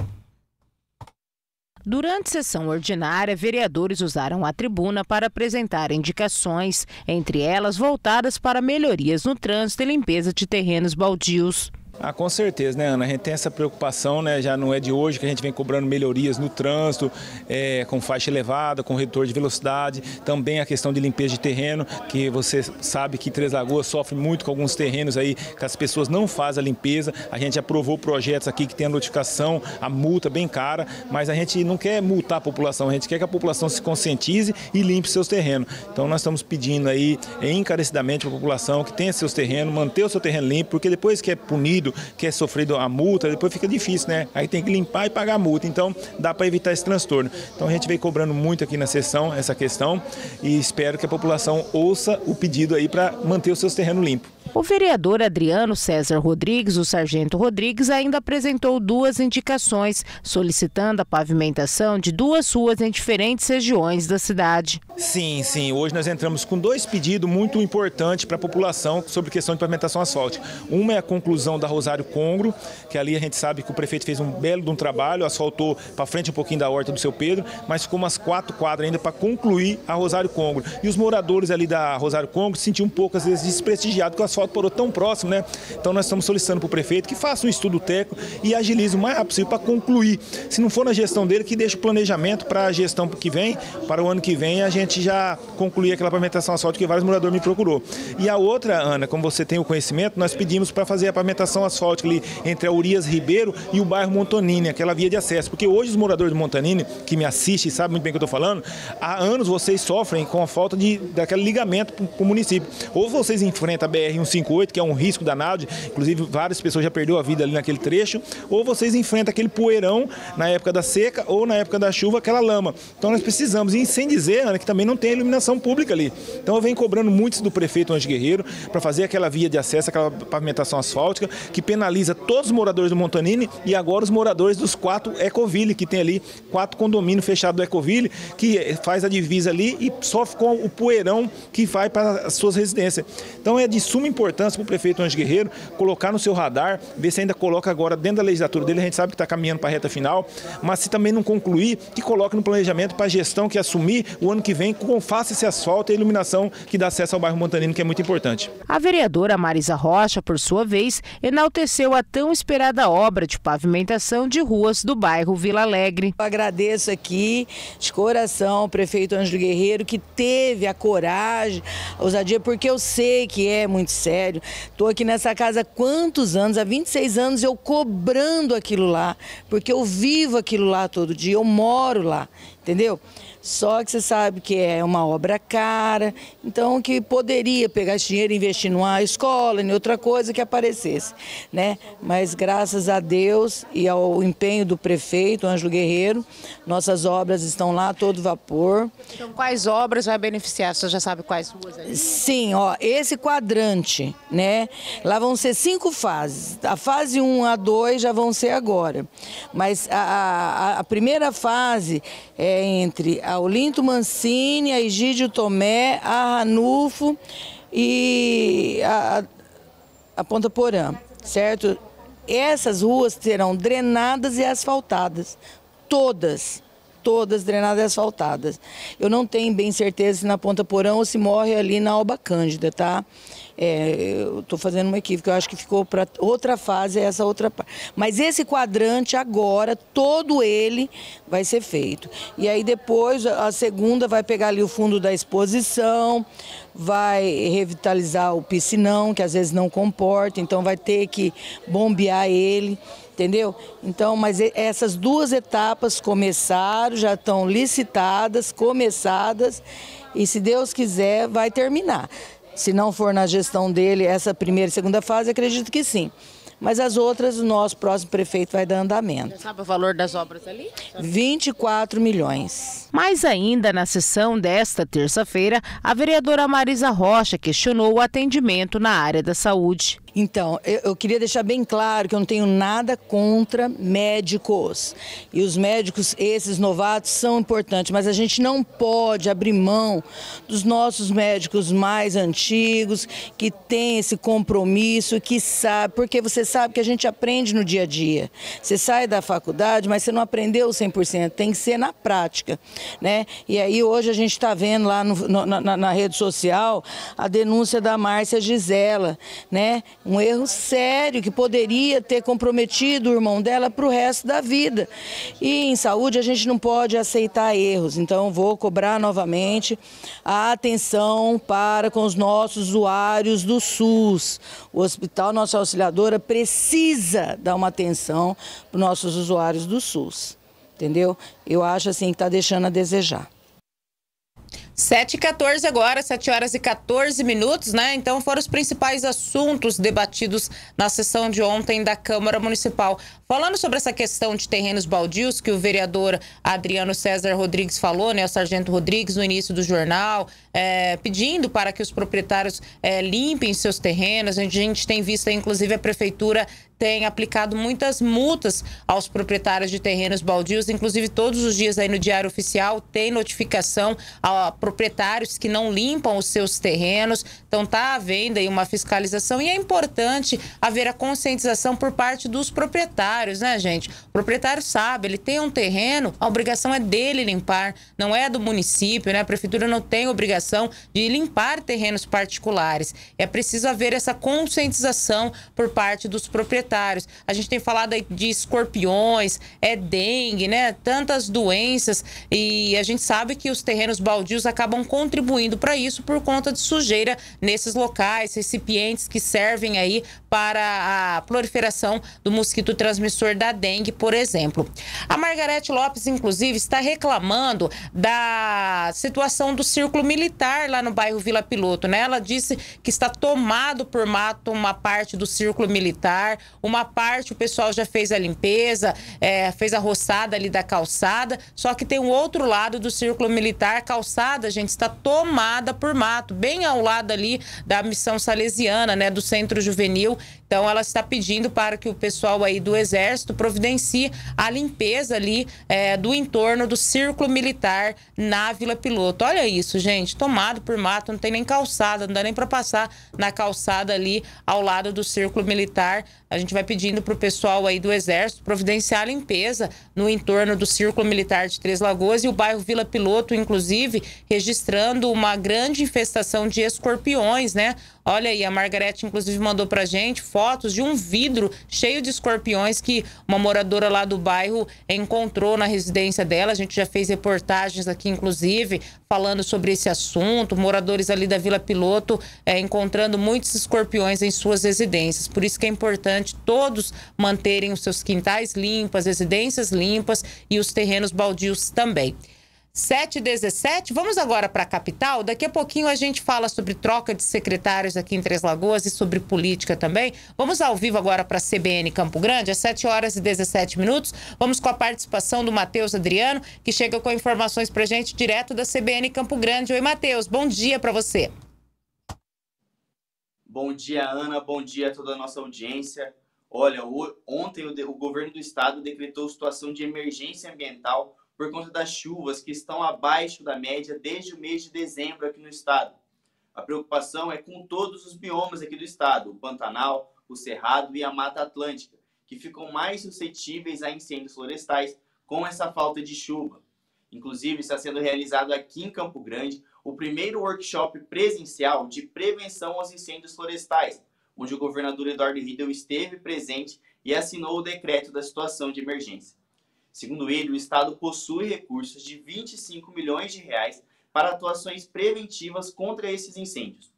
Durante sessão ordinária, vereadores usaram a tribuna para apresentar indicações, entre elas voltadas para melhorias no trânsito e limpeza de terrenos baldios. Ah, com certeza, né, Ana? A gente tem essa preocupação, né? Já não é de hoje que a gente vem cobrando melhorias no trânsito, é, com faixa elevada, com redutor de velocidade, também a questão de limpeza de terreno, que você sabe que Três Lagoas sofre muito com alguns terrenos aí que as pessoas não fazem a limpeza. A gente aprovou projetos aqui que tem a notificação, a multa bem cara, mas a gente não quer multar a população, a gente quer que a população se conscientize e limpe seus terrenos. Então nós estamos pedindo aí encarecidamente para a população que tenha seus terrenos, manter o seu terreno limpo, porque depois que é punido que é sofrido a multa, depois fica difícil, né? Aí tem que limpar e pagar a multa. Então dá para evitar esse transtorno. Então a gente vem cobrando muito aqui na sessão essa questão e espero que a população ouça o pedido aí para manter os seus terrenos limpos. O vereador Adriano César Rodrigues, o sargento Rodrigues, ainda apresentou duas indicações, solicitando a pavimentação de duas ruas em diferentes regiões da cidade. Sim, sim. Hoje nós entramos com dois pedidos muito importantes para a população sobre questão de pavimentação asfáltica. Uma é a conclusão da Rosário Congro, que ali a gente sabe que o prefeito fez um belo de um trabalho, asfaltou para frente um pouquinho da horta do seu Pedro, mas ficou umas quatro quadras ainda para concluir a Rosário Congro. E os moradores ali da Rosário Congro se sentiam um pouco, às vezes, desprestigiados, o asfalto parou tão próximo, né? Então nós estamos solicitando para o prefeito que faça um estudo técnico e agilize o mais rápido possível para concluir. Se não for na gestão dele, que deixe o planejamento para a gestão que vem, para o ano que vem, a gente já concluir aquela pavimentação asfáltica que vários moradores me procurou. E a outra, Ana, como você tem o conhecimento, nós pedimos para fazer a pavimentação asfáltica ali entre a Urias Ribeiro e o bairro Montonini, aquela via de acesso. Porque hoje os moradores do Montanini, que me assistem e sabem muito bem o que eu estou falando, há anos vocês sofrem com a falta de, daquele ligamento para o município. Ou vocês enfrentam a BR-158, que é um risco danado, inclusive várias pessoas já perderam a vida ali naquele trecho, ou vocês enfrentam aquele poeirão na época da seca ou na época da chuva, aquela lama. Então nós precisamos, e sem dizer, Ana, que também não tem iluminação pública ali. Então eu venho cobrando muito do prefeito Anjo Guerreiro para fazer aquela via de acesso, aquela pavimentação asfáltica, que penaliza todos os moradores do Montanini e agora os moradores dos quatro Ecoville, que tem ali quatro condomínios fechados do Ecoville, que faz a divisa ali e sofre com o poeirão que vai para as suas residências. Então é de suma importância para o prefeito Anjo Guerreiro colocar no seu radar, ver se ainda coloca agora dentro da legislatura dele, a gente sabe que está caminhando para a reta final, mas se também não concluir, que coloque no planejamento para a gestão que assumir o ano que vem, com faça esse asfalto e a iluminação que dá acesso ao bairro Montanino, que é muito importante. A vereadora Marisa Rocha, por sua vez, enalteceu a tão esperada obra de pavimentação de ruas do bairro Vila Alegre. Eu agradeço aqui de coração o prefeito Ângelo Guerreiro que teve a coragem, a ousadia, porque eu sei que é muito sério. Estou aqui nessa casa há quantos anos? Há 26 anos eu cobrando aquilo lá, porque eu vivo aquilo lá todo dia, eu moro lá, entendeu? Só que você sabe que é uma obra cara, então que poderia pegar esse dinheiro e investir numa escola, em outra coisa que aparecesse, né? Mas graças a Deus e ao empenho do prefeito Ângelo Guerreiro, nossas obras estão lá a todo vapor. Então quais obras vai beneficiar? Você já sabe quais ruas? Aí? Sim, ó, esse quadrante, né? Lá vão ser cinco fases. A fase 1 a 2 já vão ser agora. Mas a, a, a primeira fase é entre a Olinto Mancini, a Egídio Tomé, a Ranulfo e a, a Ponta Porã, certo? Essas ruas serão drenadas e asfaltadas, todas, todas drenadas e asfaltadas. Eu não tenho bem certeza se na Ponta Porã ou se morre ali na Alba Cândida, tá? É, eu estou fazendo uma equívoca, eu acho que ficou para outra fase essa outra parte. Mas esse quadrante agora, todo ele vai ser feito. E aí depois a segunda vai pegar ali o fundo da exposição, vai revitalizar o piscinão, que às vezes não comporta, então vai ter que bombear ele entendeu? Então, mas essas duas etapas começaram, já estão licitadas, começadas, e se Deus quiser, vai terminar. Se não for na gestão dele essa primeira e segunda fase, acredito que sim. Mas as outras, o nosso próximo prefeito vai dar andamento. Já sabe o valor das obras ali? 24 milhões. Mais ainda, na sessão desta terça-feira, a vereadora Marisa Rocha questionou o atendimento na área da saúde. Então, eu, queria deixar bem claro que eu não tenho nada contra médicos. E os médicos, esses novatos, são importantes, mas a gente não pode abrir mão dos nossos médicos mais antigos, que têm esse compromisso, que sabe, porque você sabe que a gente aprende no dia a dia. Você sai da faculdade, mas você não aprendeu 100%, tem que ser na prática. Né? E aí hoje a gente está vendo lá no, no, na, na rede social a denúncia da Márcia Gisela, né? Um erro sério que poderia ter comprometido o irmão dela para o resto da vida. E em saúde a gente não pode aceitar erros, então vou cobrar novamente a atenção para com os nossos usuários do SUS. O Hospital Nossa Auxiliadora precisa dar uma atenção para os nossos usuários do SUS. Entendeu? Eu acho assim que está deixando a desejar. 7 e 14 agora, 7 horas e 14 minutos, né? Então foram os principais assuntos debatidos na sessão de ontem da Câmara Municipal. Falando sobre essa questão de terrenos baldios que o vereador Adriano César Rodrigues falou, né, o Sargento Rodrigues no início do jornal, é, pedindo para que os proprietários é, limpem seus terrenos. A gente tem visto, inclusive, a prefeitura tem aplicado muitas multas aos proprietários de terrenos baldios, inclusive todos os dias aí no Diário Oficial tem notificação a proprietários que não limpam os seus terrenos. Então tá havendo aí uma fiscalização e é importante haver a conscientização por parte dos proprietários, né, gente? O proprietário sabe, ele tem um terreno, a obrigação é dele limpar, não é do município, né? A prefeitura não tem obrigação de limpar terrenos particulares. É preciso haver essa conscientização por parte dos proprietários proprietários. A gente tem falado aí de escorpiões, é dengue, né? Tantas doenças e a gente sabe que os terrenos baldios acabam contribuindo para isso por conta de sujeira nesses locais, recipientes que servem aí para a proliferação do mosquito transmissor da dengue, por exemplo. A Margarete Lopes, inclusive, está reclamando da situação do círculo militar lá no bairro Vila Piloto, né? Ela disse que está tomado por mato uma parte do círculo militar, uma parte o pessoal já fez a limpeza, é, fez a roçada ali da calçada, só que tem um outro lado do círculo militar, a calçada, gente, está tomada por mato, bem ao lado ali da missão salesiana, né, do centro juvenil. Então ela está pedindo para que o pessoal aí do exército providencie a limpeza ali é, do entorno do círculo militar na Vila Piloto. Olha isso, gente, tomado por mato, não tem nem calçada, não dá nem para passar na calçada ali ao lado do círculo militar. A gente vai pedindo para o pessoal aí do exército providenciar a limpeza no entorno do círculo militar de Três Lagoas e o bairro Vila Piloto, inclusive, registrando uma grande infestação de escorpiões, né? Olha aí, a Margarete, inclusive, mandou pra gente fotos de um vidro cheio de escorpiões que uma moradora lá do bairro encontrou na residência dela. A gente já fez reportagens aqui, inclusive, falando sobre esse assunto. Moradores ali da Vila Piloto é, encontrando muitos escorpiões em suas residências. Por isso que é importante todos manterem os seus quintais limpos, as residências limpas e os terrenos baldios também. 717. Vamos agora para a capital. Daqui a pouquinho a gente fala sobre troca de secretários aqui em Três Lagoas e sobre política também. Vamos ao vivo agora para a CBN Campo Grande, às 7 horas e 17 minutos. Vamos com a participação do Matheus Adriano, que chega com informações para gente direto da CBN Campo Grande. Oi, Matheus. Bom dia para você. Bom dia, Ana. Bom dia a toda a nossa audiência. Olha, ontem o governo do estado decretou situação de emergência ambiental por conta das chuvas que estão abaixo da média desde o mês de dezembro aqui no estado. A preocupação é com todos os biomas aqui do estado, o Pantanal, o Cerrado e a Mata Atlântica, que ficam mais suscetíveis a incêndios florestais com essa falta de chuva. Inclusive, está sendo realizado aqui em Campo Grande o primeiro workshop presencial de prevenção aos incêndios florestais, onde o governador Eduardo Riedel esteve presente e assinou o decreto da situação de emergência. Segundo ele, o Estado possui recursos de 25 milhões de reais para atuações preventivas contra esses incêndios.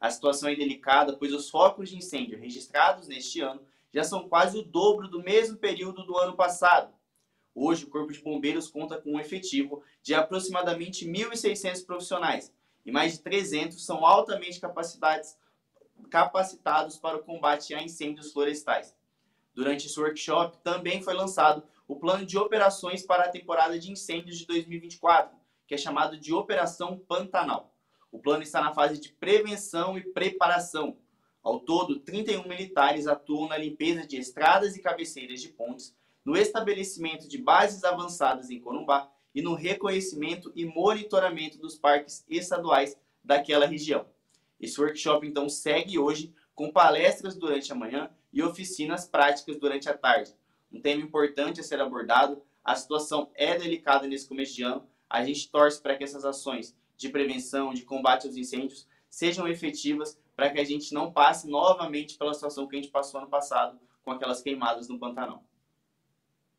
A situação é delicada, pois os focos de incêndio registrados neste ano já são quase o dobro do mesmo período do ano passado. Hoje, o Corpo de Bombeiros conta com um efetivo de aproximadamente 1.600 profissionais e mais de 300 são altamente capacitados para o combate a incêndios florestais. Durante esse workshop, também foi lançado o plano de operações para a temporada de incêndios de 2024, que é chamado de Operação Pantanal. O plano está na fase de prevenção e preparação. Ao todo, 31 militares atuam na limpeza de estradas e cabeceiras de pontes, no estabelecimento de bases avançadas em Corumbá e no reconhecimento e monitoramento dos parques estaduais daquela região. Esse workshop então segue hoje com palestras durante a manhã e oficinas práticas durante a tarde um tema importante a ser abordado. A situação é delicada nesse começo de ano. A gente torce para que essas ações de prevenção, de combate aos incêndios, sejam efetivas para que a gente não passe novamente pela situação que a gente passou ano passado com aquelas queimadas no Pantanal.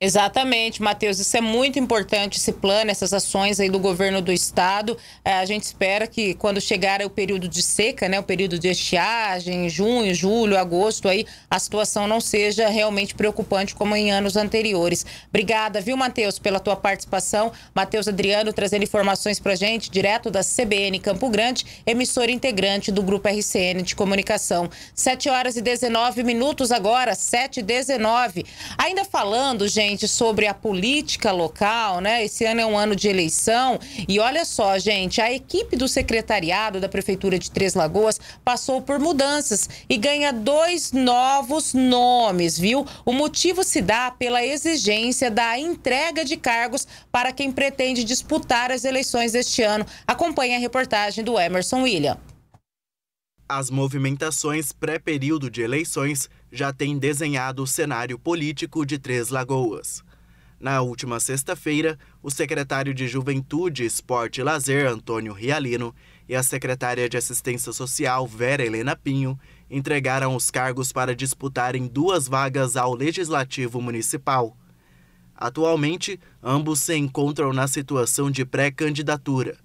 Exatamente, Matheus. Isso é muito importante, esse plano, essas ações aí do governo do estado. É, a gente espera que quando chegar o período de seca, né, o período de estiagem, junho, julho, agosto, aí a situação não seja realmente preocupante como em anos anteriores. Obrigada, viu, Matheus, pela tua participação. Matheus Adriano trazendo informações pra gente, direto da CBN Campo Grande, emissora integrante do Grupo RCN de Comunicação. 7 horas e 19 minutos agora, 7 e 19. Ainda falando, gente gente, sobre a política local, né? Esse ano é um ano de eleição e olha só, gente, a equipe do secretariado da Prefeitura de Três Lagoas passou por mudanças e ganha dois novos nomes, viu? O motivo se dá pela exigência da entrega de cargos para quem pretende disputar as eleições deste ano. Acompanhe a reportagem do Emerson William. As movimentações pré-período de eleições já têm desenhado o cenário político de Três Lagoas. Na última sexta-feira, o secretário de Juventude, Esporte e Lazer, Antônio Rialino, e a secretária de Assistência Social, Vera Helena Pinho, entregaram os cargos para disputarem duas vagas ao Legislativo Municipal. Atualmente, ambos se encontram na situação de pré-candidatura.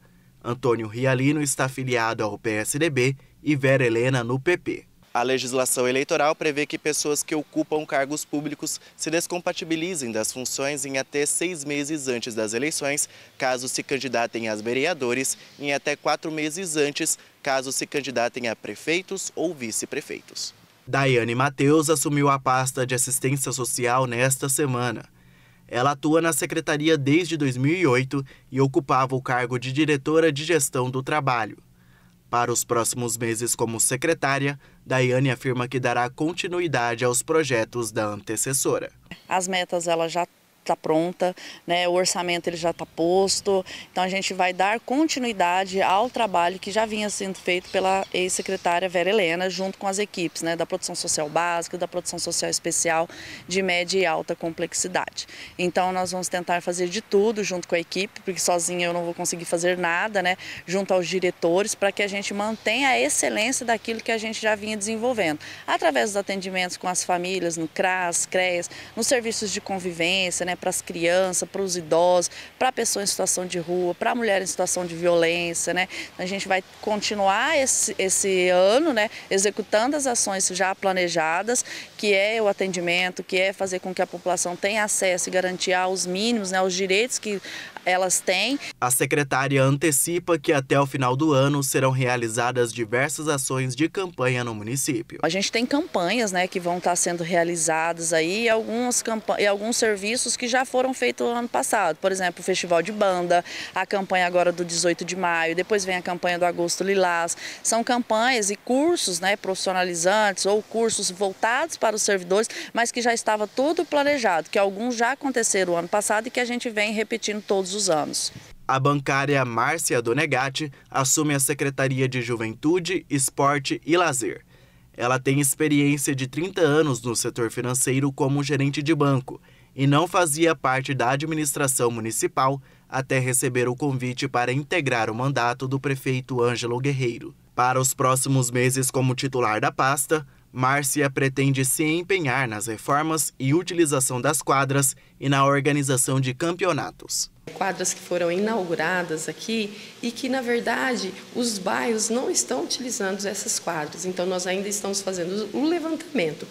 Antônio Rialino está afiliado ao PSDB e Vera Helena no PP. A legislação eleitoral prevê que pessoas que ocupam cargos públicos se descompatibilizem das funções em até seis meses antes das eleições, caso se candidatem a vereadores, em até quatro meses antes, caso se candidatem a prefeitos ou vice-prefeitos. Daiane Mateus assumiu a pasta de assistência social nesta semana. Ela atua na secretaria desde 2008 e ocupava o cargo de diretora de gestão do trabalho. Para os próximos meses como secretária, Daiane afirma que dará continuidade aos projetos da antecessora. As metas ela já está pronta, né? o orçamento ele já está posto, então a gente vai dar continuidade ao trabalho que já vinha sendo feito pela ex-secretária Vera Helena, junto com as equipes né? da produção social básica, da produção social especial de média e alta complexidade. Então nós vamos tentar fazer de tudo junto com a equipe, porque sozinha eu não vou conseguir fazer nada, né? junto aos diretores, para que a gente mantenha a excelência daquilo que a gente já vinha desenvolvendo, através dos atendimentos com as famílias, no CRAS, CREAS, nos serviços de convivência, né? Para as crianças, para os idosos, para a pessoa em situação de rua, para a mulher em situação de violência. Né? A gente vai continuar esse, esse ano né, executando as ações já planejadas, que é o atendimento, que é fazer com que a população tenha acesso e garantir aos mínimos, né, os direitos que elas têm. A secretária antecipa que até o final do ano serão realizadas diversas ações de campanha no município. A gente tem campanhas né, que vão estar sendo realizadas aí e, algumas e alguns serviços que já foram feitos no ano passado. Por exemplo, o Festival de Banda, a campanha agora do 18 de maio, depois vem a campanha do Agosto Lilás. São campanhas e cursos né, profissionalizantes ou cursos voltados para os servidores, mas que já estava tudo planejado, que alguns já aconteceram o ano passado e que a gente vem repetindo todos os anos. A bancária Márcia Donegatti assume a Secretaria de Juventude, Esporte e Lazer. Ela tem experiência de 30 anos no setor financeiro como gerente de banco e não fazia parte da administração municipal até receber o convite para integrar o mandato do prefeito Ângelo Guerreiro. Para os próximos meses como titular da pasta, Márcia pretende se empenhar nas reformas e utilização das quadras e na organização de campeonatos. Quadras que foram inauguradas aqui e que, na verdade, os bairros não estão utilizando essas quadras, então nós ainda estamos fazendo o levantamento.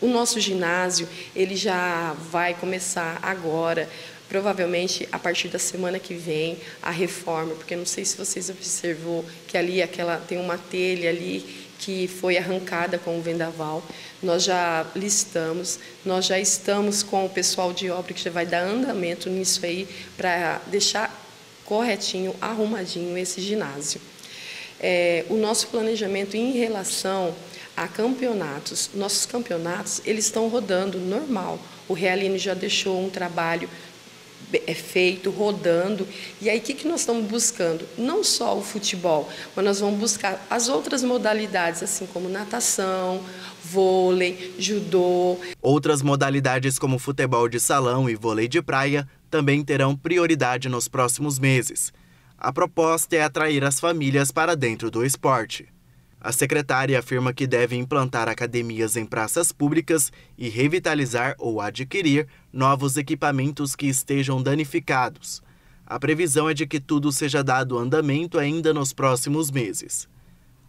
O nosso ginásio, ele já vai começar agora, provavelmente a partir da semana que vem, a reforma, porque não sei se vocês observou que ali aquela tem uma telha ali que foi arrancada com o vendaval. Nós já listamos, nós já estamos com o pessoal de obra que já vai dar andamento nisso aí para deixar corretinho, arrumadinho esse ginásio. É, o nosso planejamento em relação a campeonatos, nossos campeonatos, eles estão rodando normal. O Realine já deixou um trabalho é feito, rodando. E aí, o que, que nós estamos buscando? Não só o futebol, mas nós vamos buscar as outras modalidades, assim como natação, vôlei, judô. Outras modalidades, como futebol de salão e vôlei de praia, também terão prioridade nos próximos meses. A proposta é atrair as famílias para dentro do esporte. A secretária afirma que deve implantar academias em praças públicas e revitalizar ou adquirir novos equipamentos que estejam danificados. A previsão é de que tudo seja dado andamento ainda nos próximos meses.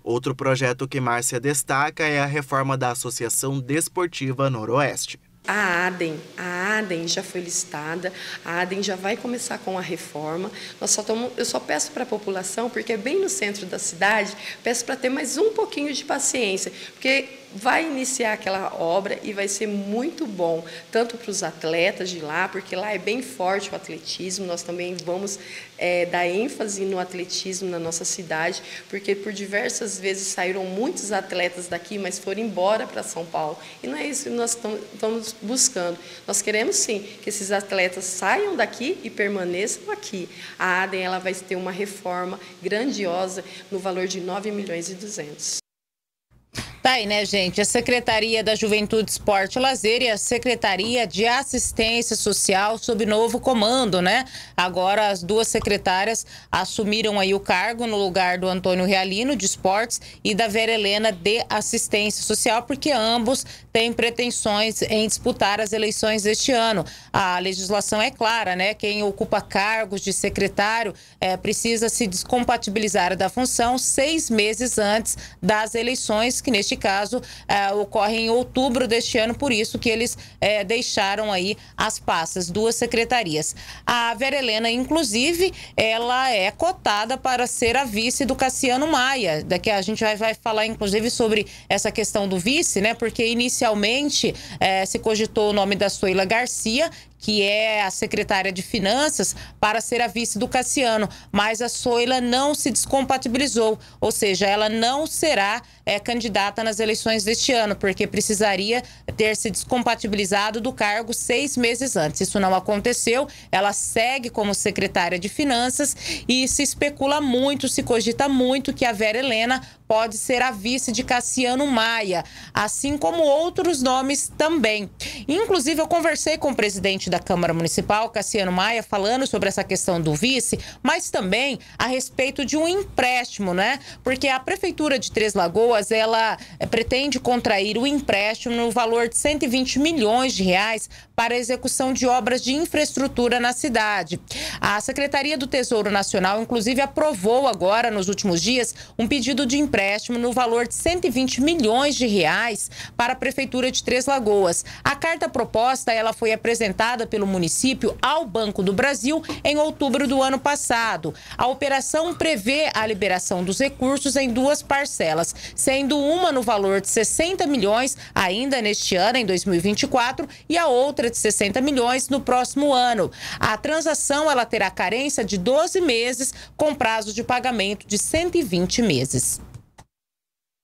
Outro projeto que Márcia destaca é a reforma da Associação Desportiva Noroeste. A ADEM, a ADEM já foi listada, a ADEM já vai começar com a reforma. Nós só tomo, eu só peço para a população, porque é bem no centro da cidade, peço para ter mais um pouquinho de paciência, porque vai iniciar aquela obra e vai ser muito bom, tanto para os atletas de lá, porque lá é bem forte o atletismo, nós também vamos é, dar ênfase no atletismo na nossa cidade, porque por diversas vezes saíram muitos atletas daqui, mas foram embora para São Paulo. E não é isso que nós estamos buscando. Nós queremos sim que esses atletas saiam daqui e permaneçam aqui. A ADEM ela vai ter uma reforma grandiosa no valor de 9 milhões e 200. Tá aí, né, gente? A Secretaria da Juventude, Esporte e Lazer e a Secretaria de Assistência Social sob novo comando, né? Agora as duas secretárias assumiram aí o cargo no lugar do Antônio Realino de Esportes e da Vera Helena de Assistência Social, porque ambos têm pretensões em disputar as eleições deste ano. A legislação é clara, né? Quem ocupa cargos de secretário é, precisa se descompatibilizar da função seis meses antes das eleições, que neste caso, é, ocorre em outubro deste ano, por isso que eles é, deixaram aí as pastas, duas secretarias. A Vera Helena, inclusive, ela é cotada para ser a vice do Cassiano Maia. Daqui a gente vai, vai falar, inclusive, sobre essa questão do vice, né? Porque inicialmente é, se cogitou o nome da Soila Garcia, que é a secretária de Finanças, para ser a vice do Cassiano. Mas a Soila não se descompatibilizou, ou seja, ela não será é, candidata nas eleições deste ano, porque precisaria ter se descompatibilizado do cargo seis meses antes. Isso não aconteceu. Ela segue como secretária de Finanças e se especula muito, se cogita muito que a Vera Helena pode ser a vice de Cassiano Maia, assim como outros nomes também. Inclusive, eu conversei com o presidente da Câmara Municipal, Cassiano Maia, falando sobre essa questão do vice, mas também a respeito de um empréstimo, né? Porque a Prefeitura de Três Lagoas, ela eh, pretende contrair o empréstimo no valor de 120 milhões de reais para a execução de obras de infraestrutura na cidade. A Secretaria do Tesouro Nacional, inclusive, aprovou agora, nos últimos dias, um pedido de empréstimo no valor de 120 milhões de reais para a prefeitura de Três Lagoas. A carta proposta ela foi apresentada pelo município ao Banco do Brasil em outubro do ano passado. A operação prevê a liberação dos recursos em duas parcelas, sendo uma no valor de 60 milhões ainda neste ano, em 2024, e a outra de 60 milhões no próximo ano. A transação ela terá carência de 12 meses com prazo de pagamento de 120 meses.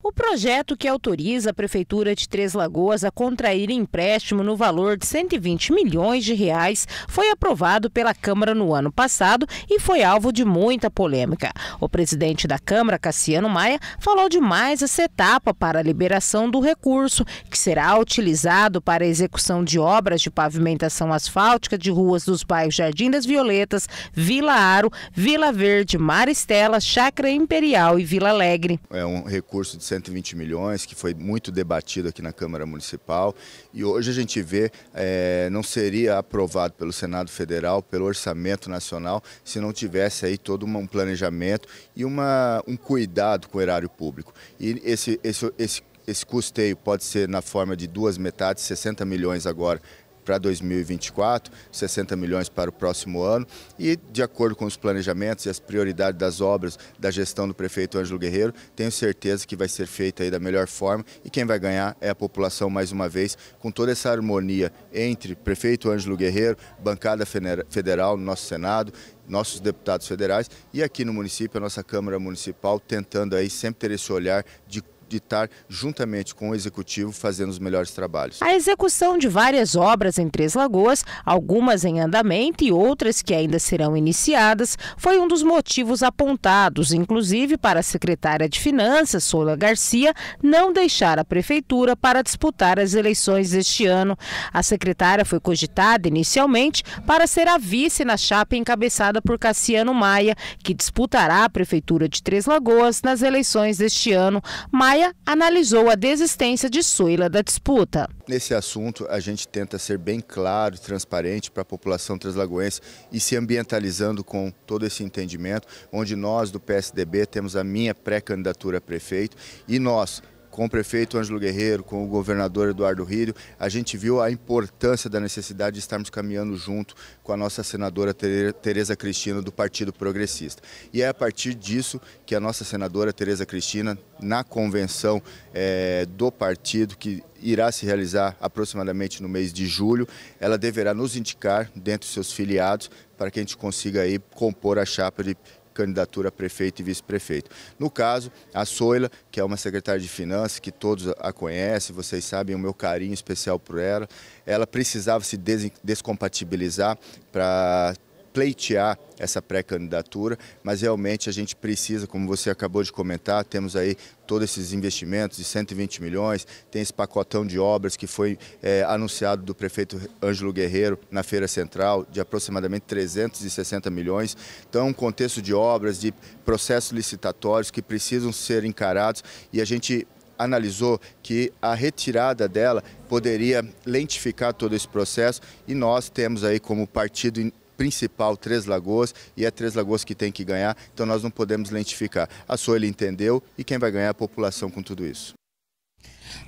O projeto que autoriza a Prefeitura de Três Lagoas a contrair empréstimo no valor de 120 milhões de reais foi aprovado pela Câmara no ano passado e foi alvo de muita polêmica. O presidente da Câmara, Cassiano Maia, falou de mais essa etapa para a liberação do recurso, que será utilizado para a execução de obras de pavimentação asfáltica de ruas dos bairros Jardim das Violetas, Vila Aro, Vila Verde, Maristela, Chácara Imperial e Vila Alegre. É um recurso de 120 milhões, que foi muito debatido aqui na Câmara Municipal. E hoje a gente vê, é, não seria aprovado pelo Senado Federal, pelo Orçamento Nacional, se não tivesse aí todo um planejamento e uma, um cuidado com o erário público. E esse, esse, esse, esse custeio pode ser na forma de duas metades, 60 milhões agora para 2024, 60 milhões para o próximo ano. E de acordo com os planejamentos e as prioridades das obras da gestão do prefeito Ângelo Guerreiro, tenho certeza que vai ser feita aí da melhor forma. E quem vai ganhar é a população mais uma vez, com toda essa harmonia entre prefeito Ângelo Guerreiro, bancada federal no nosso Senado, nossos deputados federais e aqui no município, a nossa Câmara Municipal, tentando aí sempre ter esse olhar de de estar juntamente com o executivo fazendo os melhores trabalhos. A execução de várias obras em Três Lagoas, algumas em andamento e outras que ainda serão iniciadas, foi um dos motivos apontados, inclusive para a secretária de Finanças, Sola Garcia, não deixar a prefeitura para disputar as eleições deste ano. A secretária foi cogitada inicialmente para ser a vice na chapa encabeçada por Cassiano Maia, que disputará a prefeitura de Três Lagoas nas eleições deste ano. Maia analisou a desistência de Soila da disputa. Nesse assunto, a gente tenta ser bem claro e transparente para a população translagoense e se ambientalizando com todo esse entendimento, onde nós do PSDB temos a minha pré-candidatura a prefeito e nós, com o prefeito Ângelo Guerreiro, com o governador Eduardo Rírio, a gente viu a importância da necessidade de estarmos caminhando junto com a nossa senadora Tereza Cristina do Partido Progressista. E é a partir disso que a nossa senadora Tereza Cristina, na convenção é, do partido, que irá se realizar aproximadamente no mês de julho, ela deverá nos indicar dentre seus filiados para que a gente consiga aí compor a chapa de candidatura a prefeito e vice-prefeito. No caso, a Soila, que é uma secretária de finanças, que todos a conhecem, vocês sabem o meu carinho especial por ela, ela precisava se descompatibilizar para pleitear essa pré-candidatura, mas realmente a gente precisa, como você acabou de comentar, temos aí todos esses investimentos de 120 milhões, tem esse pacotão de obras que foi é, anunciado do prefeito Ângelo Guerreiro na Feira Central, de aproximadamente 360 milhões. Então é um contexto de obras, de processos licitatórios que precisam ser encarados e a gente analisou que a retirada dela poderia lentificar todo esse processo e nós temos aí como partido principal Três Lagoas e é Três Lagoas que tem que ganhar, então nós não podemos lentificar. A Soile entendeu e quem vai ganhar é a população com tudo isso.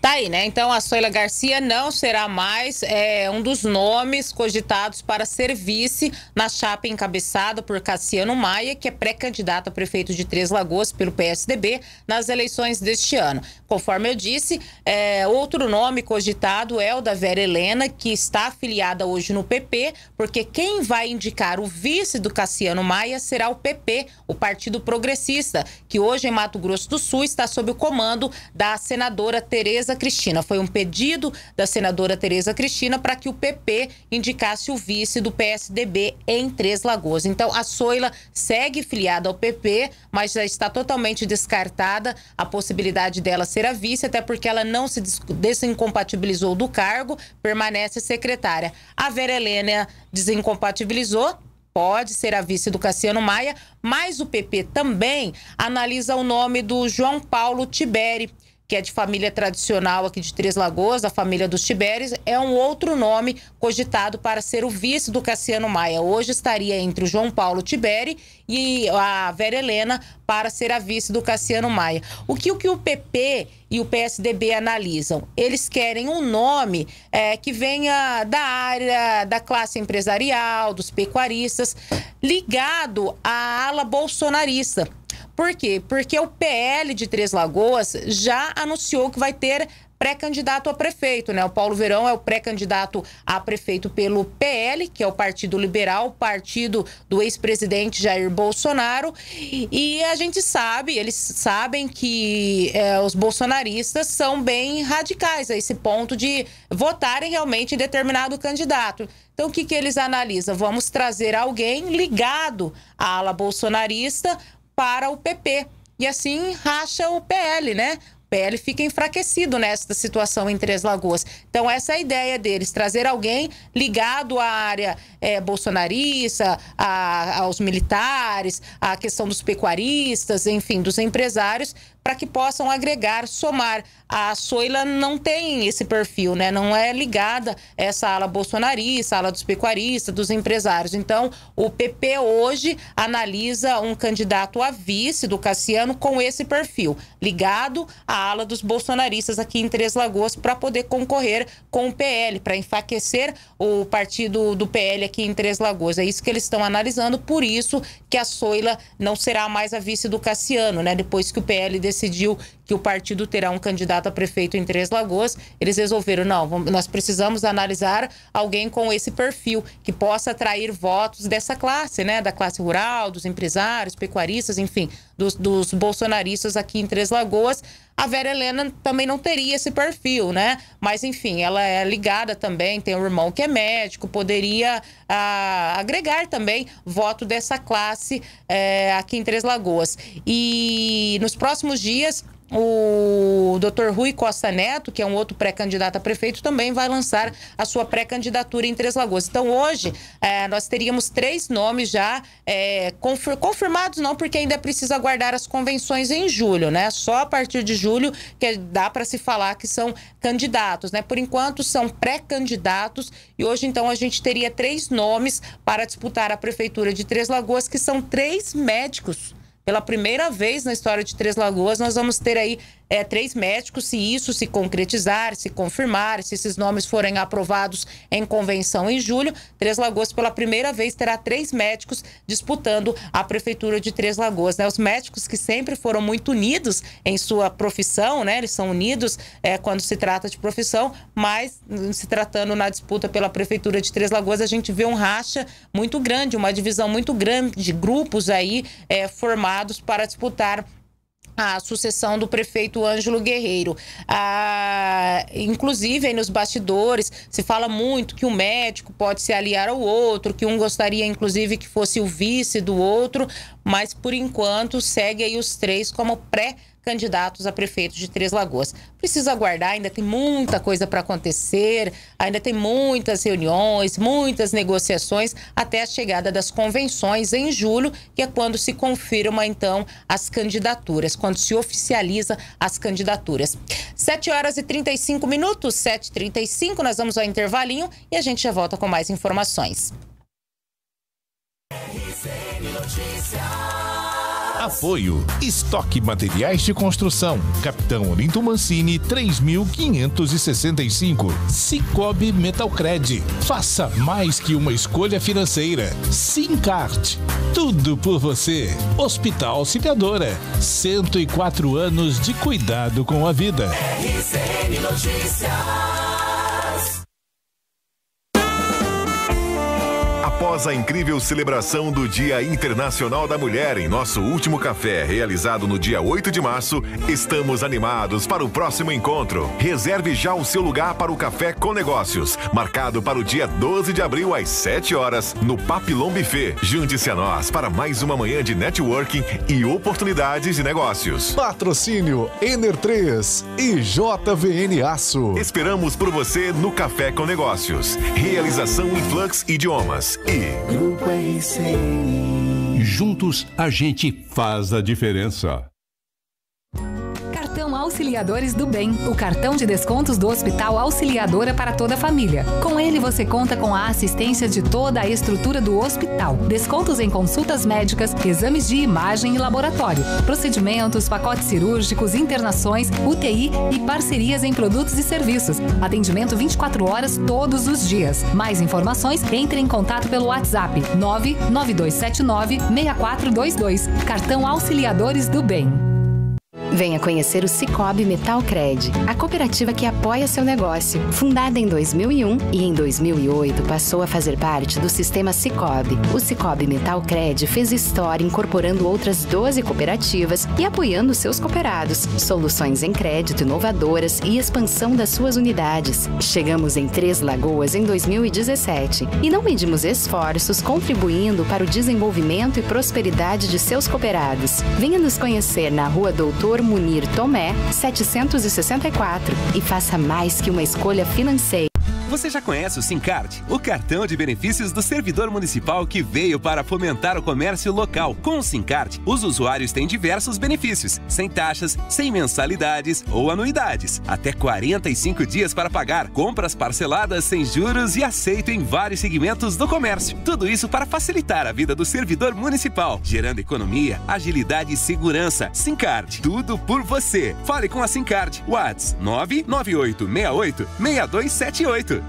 Tá aí, né? Então a Soila Garcia não será mais é, um dos nomes cogitados para ser vice na chapa encabeçada por Cassiano Maia, que é pré-candidato a prefeito de Três Lagoas pelo PSDB nas eleições deste ano. Conforme eu disse, é, outro nome cogitado é o da Vera Helena, que está afiliada hoje no PP, porque quem vai indicar o vice do Cassiano Maia será o PP, o Partido Progressista, que hoje em Mato Grosso do Sul está sob o comando da senadora Tereza Tereza Cristina. Foi um pedido da senadora Tereza Cristina para que o PP indicasse o vice do PSDB em Três Lagoas. Então, a Soila segue filiada ao PP, mas já está totalmente descartada a possibilidade dela ser a vice, até porque ela não se desincompatibilizou do cargo, permanece secretária. A Vera Helena desincompatibilizou, pode ser a vice do Cassiano Maia, mas o PP também analisa o nome do João Paulo Tiberi que é de família tradicional aqui de Três Lagoas, a família dos Tiberes, é um outro nome cogitado para ser o vice do Cassiano Maia. Hoje estaria entre o João Paulo Tiberi e a Vera Helena para ser a vice do Cassiano Maia. O que o, que o PP e o PSDB analisam? Eles querem um nome é, que venha da área da classe empresarial, dos pecuaristas, ligado à ala bolsonarista por quê? Porque o PL de Três Lagoas já anunciou que vai ter pré-candidato a prefeito, né? O Paulo Verão é o pré-candidato a prefeito pelo PL, que é o Partido Liberal, partido do ex-presidente Jair Bolsonaro. E a gente sabe, eles sabem que é, os bolsonaristas são bem radicais a esse ponto de votarem realmente em determinado candidato. Então, o que, que eles analisam? Vamos trazer alguém ligado à ala bolsonarista para o PP. E assim racha o PL, né? PL fica enfraquecido nesta situação em Três Lagoas. Então, essa é a ideia deles: trazer alguém ligado à área é, bolsonarista, a, aos militares, à questão dos pecuaristas, enfim, dos empresários, para que possam agregar, somar. A Soila não tem esse perfil, né? Não é ligada essa ala bolsonarista, ala dos pecuaristas, dos empresários. Então, o PP hoje analisa um candidato a vice do Cassiano com esse perfil, ligado à ala dos bolsonaristas aqui em Três Lagoas para poder concorrer com o PL, para enfraquecer o partido do PL aqui em Três Lagoas. É isso que eles estão analisando, por isso que a Soila não será mais a vice do Cassiano, né? Depois que o PL decidiu que o partido terá um candidato a prefeito em Três Lagoas, eles resolveram, não, nós precisamos analisar alguém com esse perfil, que possa atrair votos dessa classe, né? Da classe rural, dos empresários, pecuaristas, enfim, dos, dos bolsonaristas aqui em Três Lagoas. A Vera Helena também não teria esse perfil, né? Mas, enfim, ela é ligada também, tem um irmão que é médico, poderia ah, agregar também voto dessa classe eh, aqui em Três Lagoas. E nos próximos dias o Dr. Rui Costa Neto, que é um outro pré-candidato a prefeito, também vai lançar a sua pré-candidatura em Três Lagoas. Então, hoje, é, nós teríamos três nomes já é, confir confirmados, não, porque ainda precisa aguardar as convenções em julho, né? Só a partir de julho que dá para se falar que são candidatos, né? Por enquanto, são pré-candidatos e hoje, então, a gente teria três nomes para disputar a prefeitura de Três Lagoas, que são três médicos pela primeira vez na história de Três Lagoas, nós vamos ter aí é, três médicos, se isso se concretizar, se confirmar, se esses nomes forem aprovados em convenção em julho, Três Lagoas pela primeira vez terá três médicos disputando a prefeitura de Três Lagoas. Né? Os médicos que sempre foram muito unidos em sua profissão, né? Eles são unidos é, quando se trata de profissão, mas se tratando na disputa pela prefeitura de Três Lagoas, a gente vê um racha muito grande, uma divisão muito grande de grupos aí é, formados para disputar a sucessão do prefeito Ângelo Guerreiro. Ah, inclusive, nos bastidores, se fala muito que um médico pode se aliar ao outro, que um gostaria, inclusive, que fosse o vice do outro, mas por enquanto segue aí os três como pré candidatos a prefeito de Três Lagoas. Precisa aguardar, ainda tem muita coisa para acontecer, ainda tem muitas reuniões, muitas negociações até a chegada das convenções em julho, que é quando se confirma então as candidaturas, quando se oficializa as candidaturas. 7 horas e 35 minutos, 7h35, nós vamos ao intervalinho e a gente já volta com mais informações. RCN Notícias. Apoio. Estoque Materiais de Construção. Capitão Olinto Mancini, 3565. Cicobi Metalcred. Faça mais que uma escolha financeira. Simcart. Tudo por você. Hospital Auxiliadora. 104 anos de cuidado com a vida. RCN Notícias. Após a incrível celebração do Dia Internacional da Mulher em nosso último café, realizado no dia 8 de março, estamos animados para o próximo encontro. Reserve já o seu lugar para o Café com Negócios, marcado para o dia 12 de abril às 7 horas, no Papilon Buffet. Junte-se a nós para mais uma manhã de networking e oportunidades de negócios. Patrocínio Ener 3 e JVN Aço. Esperamos por você no Café com Negócios. Realização Influx Idiomas e Grupo. Juntos a gente faz a diferença. Auxiliadores do Bem, o cartão de descontos do Hospital Auxiliadora para toda a família. Com ele você conta com a assistência de toda a estrutura do hospital, descontos em consultas médicas, exames de imagem e laboratório, procedimentos, pacotes cirúrgicos, internações, UTI e parcerias em produtos e serviços. Atendimento 24 horas todos os dias. Mais informações, entre em contato pelo WhatsApp 99279 6422. Cartão Auxiliadores do Bem. Venha conhecer o Cicobi Metalcred, a cooperativa que apoia seu negócio. Fundada em 2001 e em 2008 passou a fazer parte do sistema Cicobi. O Cicobi Metalcred fez história incorporando outras 12 cooperativas e apoiando seus cooperados. Soluções em crédito inovadoras e expansão das suas unidades. Chegamos em Três Lagoas em 2017 e não medimos esforços contribuindo para o desenvolvimento e prosperidade de seus cooperados. Venha nos conhecer na Rua Doutor Munir Tomé, 764 e faça mais que uma escolha financeira. Você já conhece o Sincard, o cartão de benefícios do servidor municipal que veio para fomentar o comércio local. Com o Sincard, os usuários têm diversos benefícios, sem taxas, sem mensalidades ou anuidades, até 45 dias para pagar, compras parceladas sem juros e aceito em vários segmentos do comércio. Tudo isso para facilitar a vida do servidor municipal, gerando economia, agilidade e segurança. Sincard, tudo por você. Fale com a Sincard. Whats 99868 6278.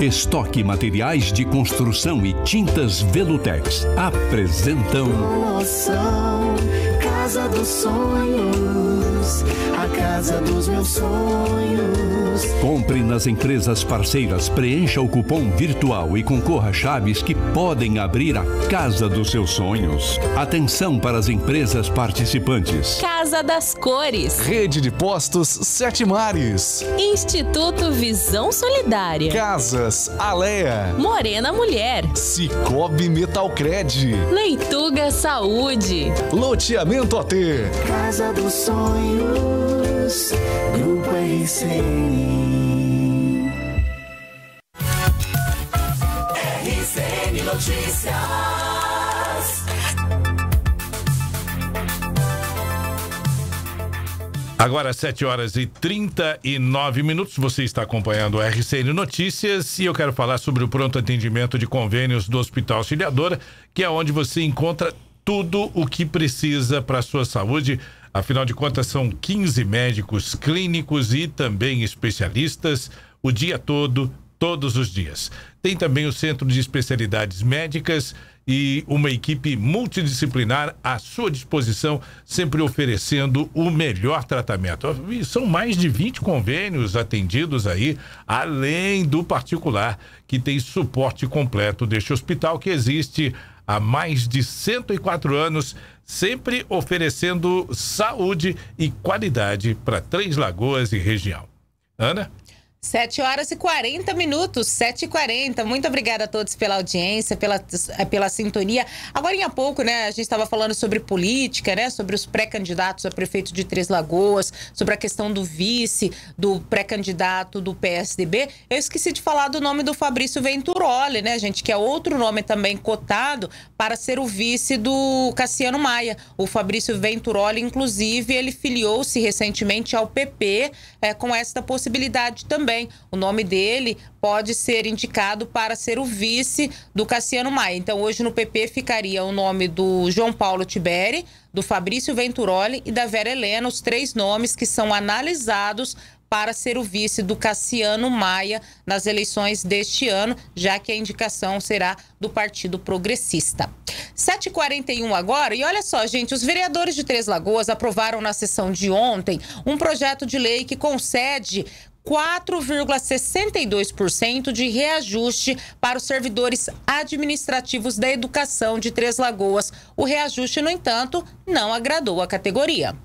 Estoque Materiais de Construção e Tintas Velutex apresentam. Casa dos Sonhos, a casa dos meus sonhos. Compre nas empresas parceiras, preencha o cupom virtual e concorra a chaves que podem abrir a casa dos seus sonhos. Atenção para as empresas participantes. Casa das Cores. Rede de Postos Sete Mares. Instituto Visão Solidária. Casas Alea. Morena Mulher. Cicobi Metalcred. Leituga Saúde. Loteamento AT. Casa dos Sonhos, Grupo RCN. RCN Notícias. Agora, 7 horas e 39 minutos. Você está acompanhando o RCN Notícias e eu quero falar sobre o pronto atendimento de convênios do Hospital Auxiliadora, que é onde você encontra tudo o que precisa para a sua saúde. Afinal de contas, são 15 médicos clínicos e também especialistas o dia todo, todos os dias. Tem também o Centro de Especialidades Médicas e uma equipe multidisciplinar à sua disposição, sempre oferecendo o melhor tratamento. E são mais de 20 convênios atendidos aí, além do particular, que tem suporte completo deste hospital que existe há mais de 104 anos, sempre oferecendo saúde e qualidade para Três Lagoas e região. Ana? 7 horas e 40 minutos, 7 e 40 Muito obrigada a todos pela audiência, pela, pela sintonia. Agora, em pouco, né, a gente estava falando sobre política, né, sobre os pré-candidatos a prefeito de Três Lagoas, sobre a questão do vice, do pré-candidato do PSDB. Eu esqueci de falar do nome do Fabrício Venturoli, né, gente, que é outro nome também cotado para ser o vice do Cassiano Maia. O Fabrício Venturoli, inclusive, ele filiou-se recentemente ao PP é, com esta possibilidade também também. O nome dele pode ser indicado para ser o vice do Cassiano Maia. Então, hoje no PP ficaria o nome do João Paulo Tiberi, do Fabrício Venturoli e da Vera Helena, os três nomes que são analisados para ser o vice do Cassiano Maia nas eleições deste ano, já que a indicação será do Partido Progressista. 7h41 agora, e olha só, gente, os vereadores de Três Lagoas aprovaram na sessão de ontem um projeto de lei que concede 4,62% de reajuste para os servidores administrativos da educação de Três Lagoas. O reajuste, no entanto, não agradou a categoria.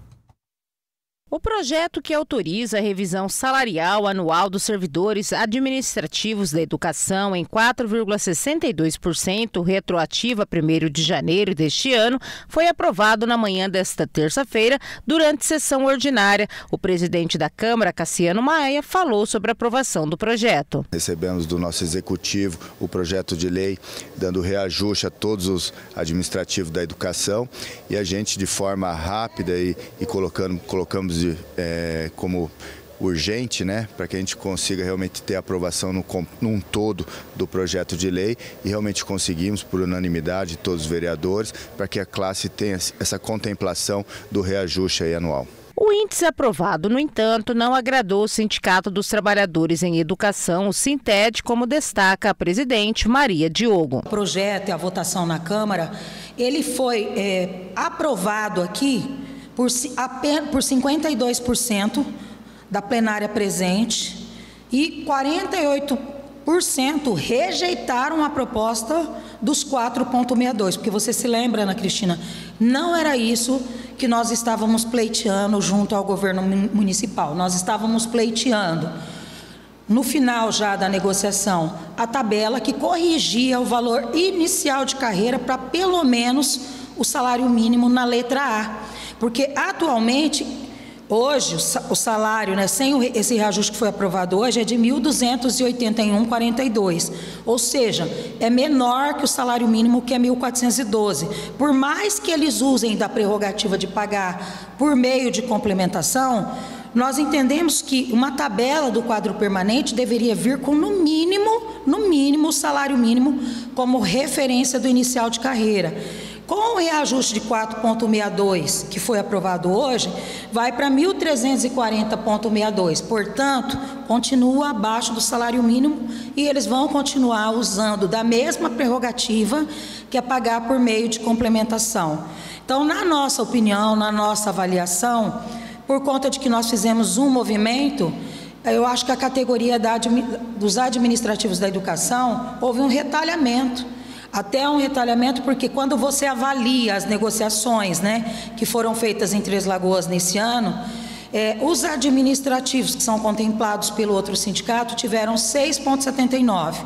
O projeto que autoriza a revisão salarial anual dos servidores administrativos da educação em 4,62%, retroativa a 1 de janeiro deste ano, foi aprovado na manhã desta terça-feira, durante sessão ordinária. O presidente da Câmara, Cassiano Maia, falou sobre a aprovação do projeto. Recebemos do nosso executivo o projeto de lei dando reajuste a todos os administrativos da educação e a gente, de forma rápida e, e colocando, colocamos de, é, como urgente, né, para que a gente consiga realmente ter aprovação no, num todo do projeto de lei e realmente conseguimos, por unanimidade, todos os vereadores, para que a classe tenha essa contemplação do reajuste anual. O índice aprovado, no entanto, não agradou o Sindicato dos Trabalhadores em Educação, o Sinted, como destaca a presidente Maria Diogo. O projeto e a votação na Câmara, ele foi é, aprovado aqui por, por 52% da plenária presente e 48% rejeitaram a proposta dos 4,62, porque você se lembra, Ana Cristina, não era isso que nós estávamos pleiteando junto ao governo municipal, nós estávamos pleiteando. No final já da negociação, a tabela que corrigia o valor inicial de carreira para pelo menos o salário mínimo na letra A. Porque atualmente, hoje, o salário, né, sem esse reajuste que foi aprovado hoje, é de R$ 1.281,42. Ou seja, é menor que o salário mínimo, que é R$ 1.412. Por mais que eles usem da prerrogativa de pagar por meio de complementação, nós entendemos que uma tabela do quadro permanente deveria vir com no mínimo, no mínimo, o salário mínimo como referência do inicial de carreira. Com o reajuste de 4,62 que foi aprovado hoje, vai para 1.340,62. Portanto, continua abaixo do salário mínimo e eles vão continuar usando da mesma prerrogativa que é pagar por meio de complementação. Então, na nossa opinião, na nossa avaliação, por conta de que nós fizemos um movimento, eu acho que a categoria da, dos administrativos da educação houve um retalhamento. Até um retalhamento, porque quando você avalia as negociações né, que foram feitas em Três Lagoas nesse ano, é, os administrativos que são contemplados pelo outro sindicato tiveram 6,79.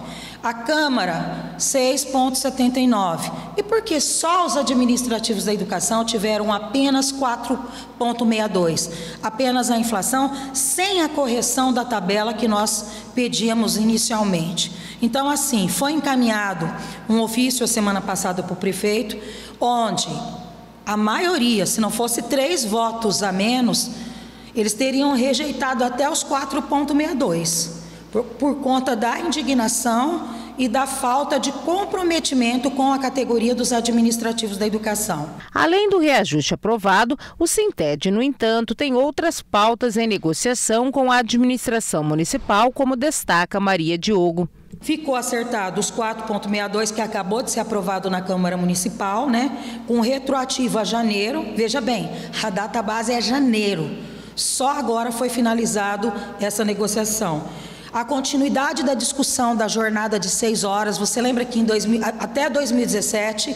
A Câmara, 6,79. E por que só os administrativos da educação tiveram apenas 4,62? Apenas a inflação, sem a correção da tabela que nós pedíamos inicialmente. Então, assim, foi encaminhado um ofício a semana passada para o prefeito, onde a maioria, se não fosse três votos a menos, eles teriam rejeitado até os 4,62 por, por conta da indignação e da falta de comprometimento com a categoria dos administrativos da educação. Além do reajuste aprovado, o Sinted, no entanto, tem outras pautas em negociação com a administração municipal, como destaca Maria Diogo. Ficou acertado os 4,62 que acabou de ser aprovado na Câmara Municipal, né? Com retroativo a janeiro. Veja bem, a data base é janeiro. Só agora foi finalizado essa negociação. A continuidade da discussão da jornada de seis horas, você lembra que em 2000, até 2017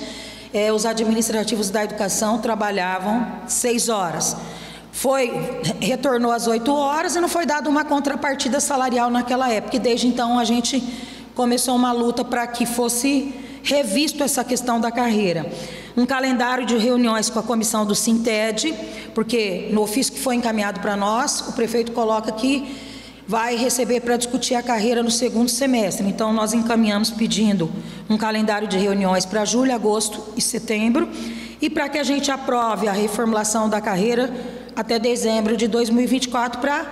eh, os administrativos da educação trabalhavam seis horas. Foi, retornou às oito horas e não foi dada uma contrapartida salarial naquela época. E desde então a gente começou uma luta para que fosse revisto essa questão da carreira. Um calendário de reuniões com a comissão do Sinted, porque no ofício que foi encaminhado para nós, o prefeito coloca que vai receber para discutir a carreira no segundo semestre. Então, nós encaminhamos pedindo um calendário de reuniões para julho, agosto e setembro, e para que a gente aprove a reformulação da carreira até dezembro de 2024 para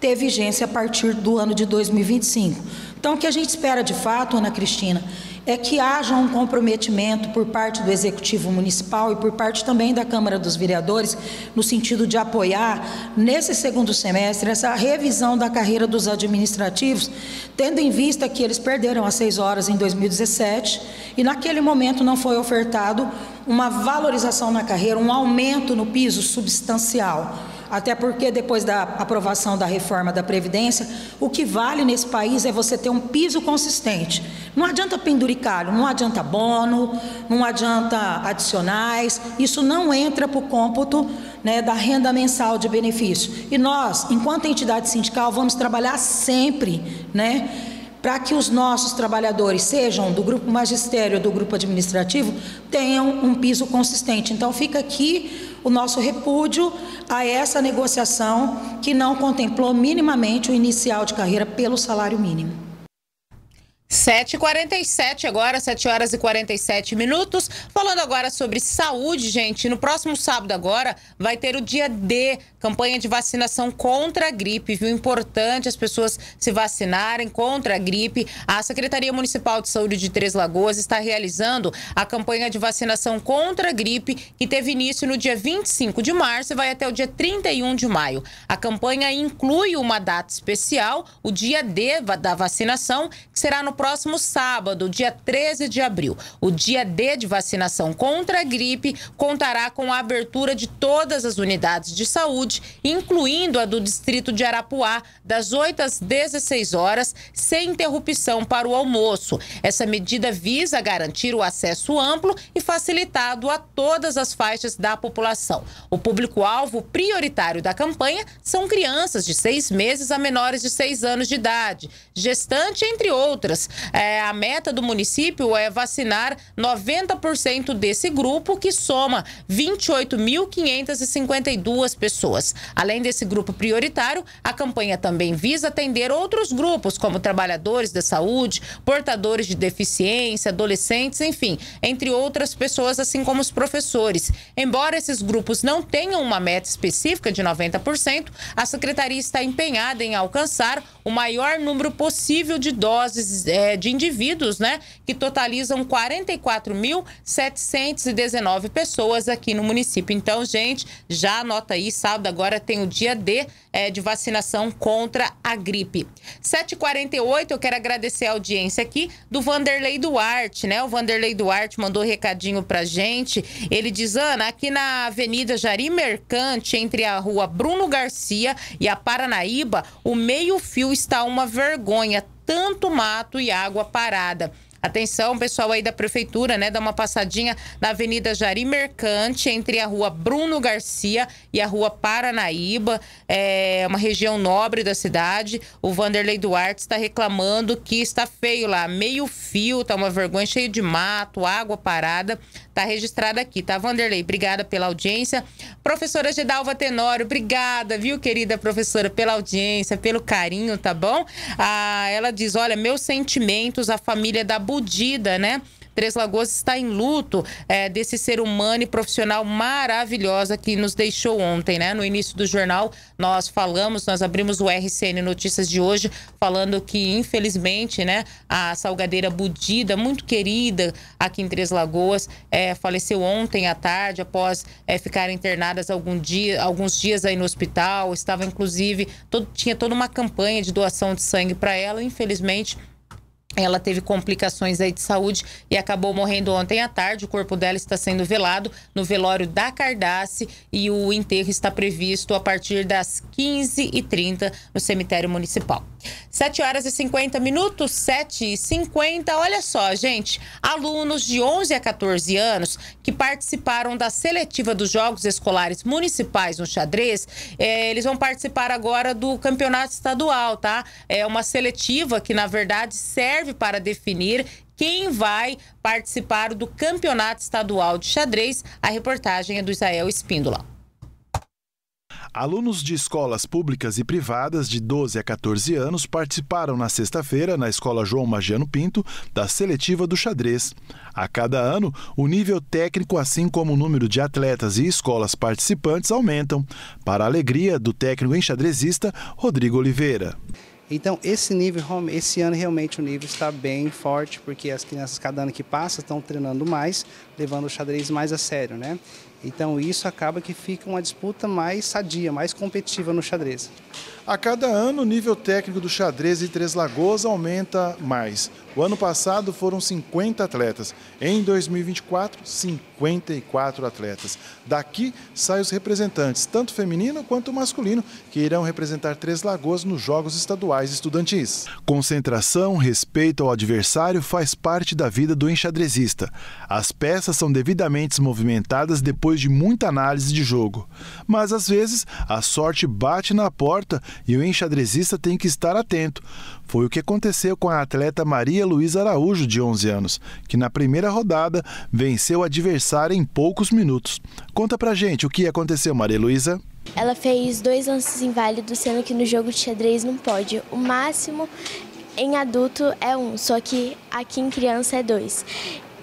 ter vigência a partir do ano de 2025. Então, o que a gente espera de fato, Ana Cristina, é que haja um comprometimento por parte do Executivo Municipal e por parte também da Câmara dos Vereadores, no sentido de apoiar, nesse segundo semestre, essa revisão da carreira dos administrativos, tendo em vista que eles perderam as seis horas em 2017 e, naquele momento, não foi ofertado uma valorização na carreira, um aumento no piso substancial até porque depois da aprovação da reforma da Previdência, o que vale nesse país é você ter um piso consistente. Não adianta penduricalho, não adianta bono, não adianta adicionais, isso não entra para o cômputo né, da renda mensal de benefício. E nós, enquanto entidade sindical, vamos trabalhar sempre, né? Para que os nossos trabalhadores, sejam do grupo magistério ou do grupo administrativo, tenham um piso consistente. Então, fica aqui o nosso repúdio a essa negociação que não contemplou minimamente o inicial de carreira pelo salário mínimo. 7h47 agora, 7 horas e 47 minutos. Falando agora sobre saúde, gente. No próximo sábado agora vai ter o dia D, campanha de vacinação contra a gripe, viu? Importante as pessoas se vacinarem contra a gripe. A Secretaria Municipal de Saúde de Três Lagoas está realizando a campanha de vacinação contra a gripe, que teve início no dia 25 de março e vai até o dia 31 de maio. A campanha inclui uma data especial, o dia D da vacinação, que será no próximo sábado, dia 13 de abril. O dia D de vacinação contra a gripe contará com a abertura de todas as unidades de saúde, incluindo a do distrito de Arapuá, das 8 às 16 horas, sem interrupção para o almoço. Essa medida visa garantir o acesso amplo e facilitado a todas as faixas da população. O público-alvo prioritário da campanha são crianças de seis meses a menores de seis anos de idade, gestante, entre outras, É, a meta do município é vacinar 90% desse grupo, que soma 28.552 pessoas. Além desse grupo prioritário, a campanha também visa atender outros grupos, como trabalhadores da saúde, portadores de deficiência, adolescentes, enfim, entre outras pessoas, assim como os professores. Embora esses grupos não tenham uma meta específica de 90%, a secretaria está empenhada em alcançar o maior número possível de doses é, de indivíduos, né? Que totalizam 44.719 pessoas aqui no município. Então, gente, já anota aí, sábado agora tem o dia D é, de vacinação contra a gripe. 7h48, eu quero agradecer a audiência aqui do Vanderlei Duarte, né? O Vanderlei Duarte mandou um recadinho pra gente. Ele diz, Ana, aqui na Avenida Jari Mercante, entre a rua Bruno Garcia e a Paranaíba, o meio-fio está uma vergonha. Tanto mato e água parada. Atenção, pessoal aí da prefeitura, né? Dá uma passadinha na Avenida Jari Mercante, entre a rua Bruno Garcia e a rua Paranaíba, é uma região nobre da cidade. O Vanderlei Duarte está reclamando que está feio lá, meio fio, tá uma vergonha, cheio de mato, água parada. Tá registrado aqui, tá, Vanderlei? Obrigada pela audiência. Professora Gedalva Tenório, obrigada, viu, querida professora, pela audiência, pelo carinho, tá bom? Ah, ela diz: olha, meus sentimentos, a família da Budida, né? Três Lagoas está em luto é, desse ser humano e profissional maravilhosa que nos deixou ontem, né? No início do jornal, nós falamos, nós abrimos o RCN Notícias de hoje, falando que, infelizmente, né, a salgadeira Budida, muito querida aqui em Três Lagoas, é, faleceu ontem à tarde, após é, ficar internadas algum dia, alguns dias aí no hospital. Estava, inclusive, todo, tinha toda uma campanha de doação de sangue para ela, infelizmente ela teve complicações aí de saúde e acabou morrendo ontem à tarde. O corpo dela está sendo velado no velório da Cardace e o enterro está previsto a partir das 15h30 no cemitério municipal. 7 horas e 50 minutos, 7 e 50. Olha só, gente, alunos de 11 a 14 anos que participaram da seletiva dos Jogos Escolares Municipais no xadrez, eh, eles vão participar agora do campeonato estadual, tá? É uma seletiva que, na verdade, serve para definir quem vai participar do campeonato estadual de xadrez. A reportagem é do Israel Espíndola. Alunos de escolas públicas e privadas de 12 a 14 anos participaram na sexta-feira, na Escola João Magiano Pinto, da seletiva do xadrez. A cada ano, o nível técnico, assim como o número de atletas e escolas participantes, aumentam, para a alegria do técnico enxadrezista Rodrigo Oliveira. Então, esse nível, esse ano realmente o nível está bem forte, porque as crianças, cada ano que passa, estão treinando mais, levando o xadrez mais a sério, né? Então isso acaba que fica uma disputa mais sadia, mais competitiva no xadrez. A cada ano, o nível técnico do xadrez de Três Lagoas aumenta mais. O ano passado foram 50 atletas. Em 2024, 54 atletas. Daqui saem os representantes, tanto feminino quanto masculino, que irão representar Três Lagoas nos Jogos Estaduais Estudantis. Concentração, respeito ao adversário faz parte da vida do enxadrezista. As peças são devidamente movimentadas depois de muita análise de jogo. Mas às vezes a sorte bate na porta e o enxadrezista tem que estar atento. Foi o que aconteceu com a atleta Maria Luísa Araújo, de 11 anos, que na primeira rodada venceu o adversário em poucos minutos. Conta pra gente o que aconteceu, Maria Luísa. Ela fez dois lances inválidos, sendo que no jogo de xadrez não pode. O máximo em adulto é um, só que aqui em criança é dois.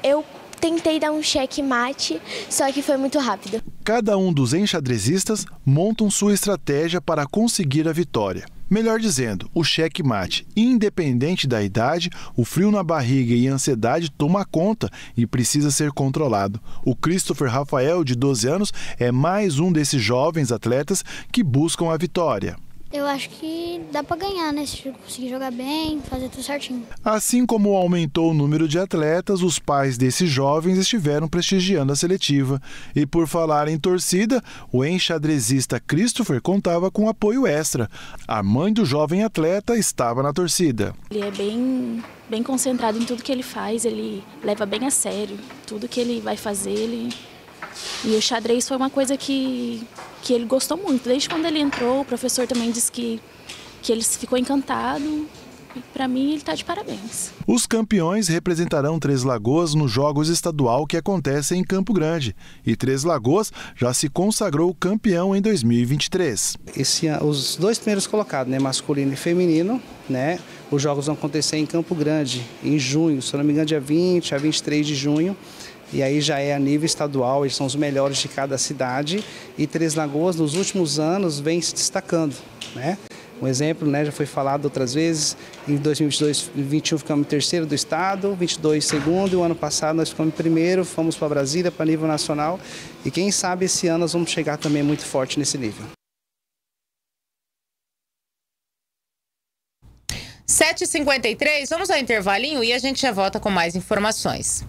Eu tentei dar um cheque mate, só que foi muito rápido. Cada um dos enxadrezistas montam sua estratégia para conseguir a vitória. Melhor dizendo, o cheque mate, independente da idade, o frio na barriga e a ansiedade toma conta e precisa ser controlado. O Christopher Rafael, de 12 anos, é mais um desses jovens atletas que buscam a vitória. Eu acho que dá para ganhar, né? Se conseguir jogar bem, fazer tudo certinho. Assim como aumentou o número de atletas, os pais desses jovens estiveram prestigiando a seletiva. E por falar em torcida, o enxadrezista Christopher contava com apoio extra. A mãe do jovem atleta estava na torcida. Ele é bem, bem concentrado em tudo que ele faz, ele leva bem a sério. Tudo que ele vai fazer, ele e o xadrez foi uma coisa que, que ele gostou muito. Desde quando ele entrou, o professor também disse que, que ele ficou encantado para mim ele está de parabéns. Os campeões representarão Três Lagoas nos Jogos Estadual que acontecem em Campo Grande. E Três Lagoas já se consagrou campeão em 2023. Esse, os dois primeiros colocados, né, masculino e feminino, né, os jogos vão acontecer em Campo Grande em junho, se não me engano, dia 20 a 23 de junho. E aí já é a nível estadual, eles são os melhores de cada cidade. E Três Lagoas, nos últimos anos, vem se destacando. Né? Um exemplo, né, já foi falado outras vezes, em 2022, 2021 ficamos em terceiro do estado, 22 segundo, e o ano passado nós ficamos em primeiro, fomos para Brasília, para nível nacional, e quem sabe esse ano nós vamos chegar também muito forte nesse nível. 7h53, vamos ao intervalinho e a gente já volta com mais informações.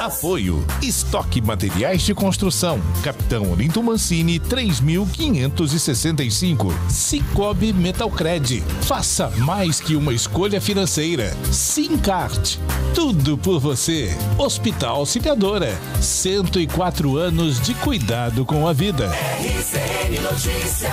Apoio. Estoque Materiais de Construção. Capitão Olinto Mancini, 3565. Cicobi Metalcred. Faça mais que uma escolha financeira. Simcart. Tudo por você. Hospital Auxiliadora. 104 anos de cuidado com a vida. RCN Notícias.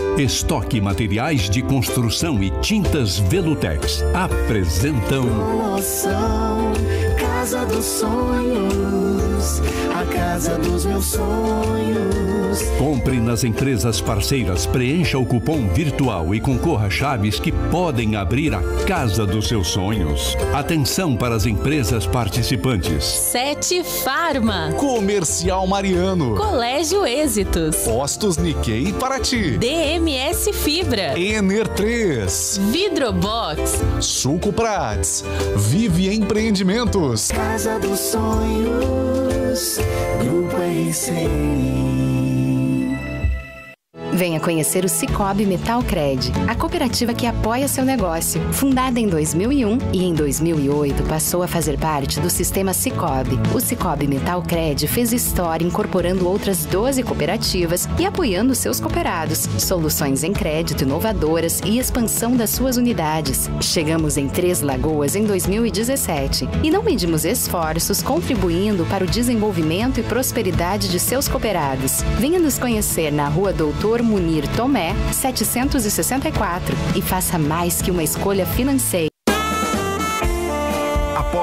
Estoque Materiais de Construção e Tintas Velutex apresentam Promoção Casa dos Sonhos. Casa dos meus sonhos. Compre nas empresas parceiras, preencha o cupom virtual e concorra a chaves que podem abrir a casa dos seus sonhos. Atenção para as empresas participantes. Sete Farma. Comercial Mariano. Colégio Êxitos. Postos Nikkei Paraty. DMS Fibra. Ener 3. Vidrobox. Suco Prats. Vive Empreendimentos. Casa dos Sonhos. Grupo RCN. Venha conhecer o Cicobi Metalcred, a cooperativa que apoia seu negócio. Fundada em 2001 e em 2008 passou a fazer parte do sistema Cicobi. O Cicobi Metalcred fez história incorporando outras 12 cooperativas e apoiando seus cooperados. Soluções em crédito inovadoras e expansão das suas unidades. Chegamos em Três Lagoas em 2017 e não medimos esforços contribuindo para o desenvolvimento e prosperidade de seus cooperados. Venha nos conhecer na rua Doutor Munir Tomé, 764 e faça mais que uma escolha financeira.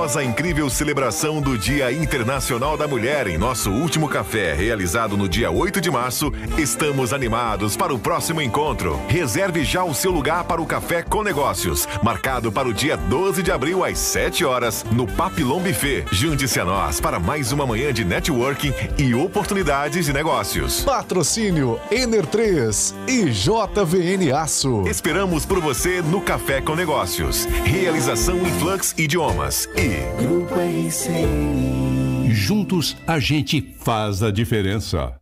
Após a incrível celebração do Dia Internacional da Mulher em nosso último café, realizado no dia 8 de março, estamos animados para o próximo encontro. Reserve já o seu lugar para o Café com Negócios, marcado para o dia 12 de abril às 7 horas, no Papilon Buffet. Junte-se a nós para mais uma manhã de networking e oportunidades de negócios. Patrocínio Ener 3 e JVN Aço. Esperamos por você no Café com Negócios. Realização Influx Idiomas e Grupo RCN. Juntos a gente faz a diferença.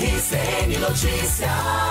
RCN Notícias.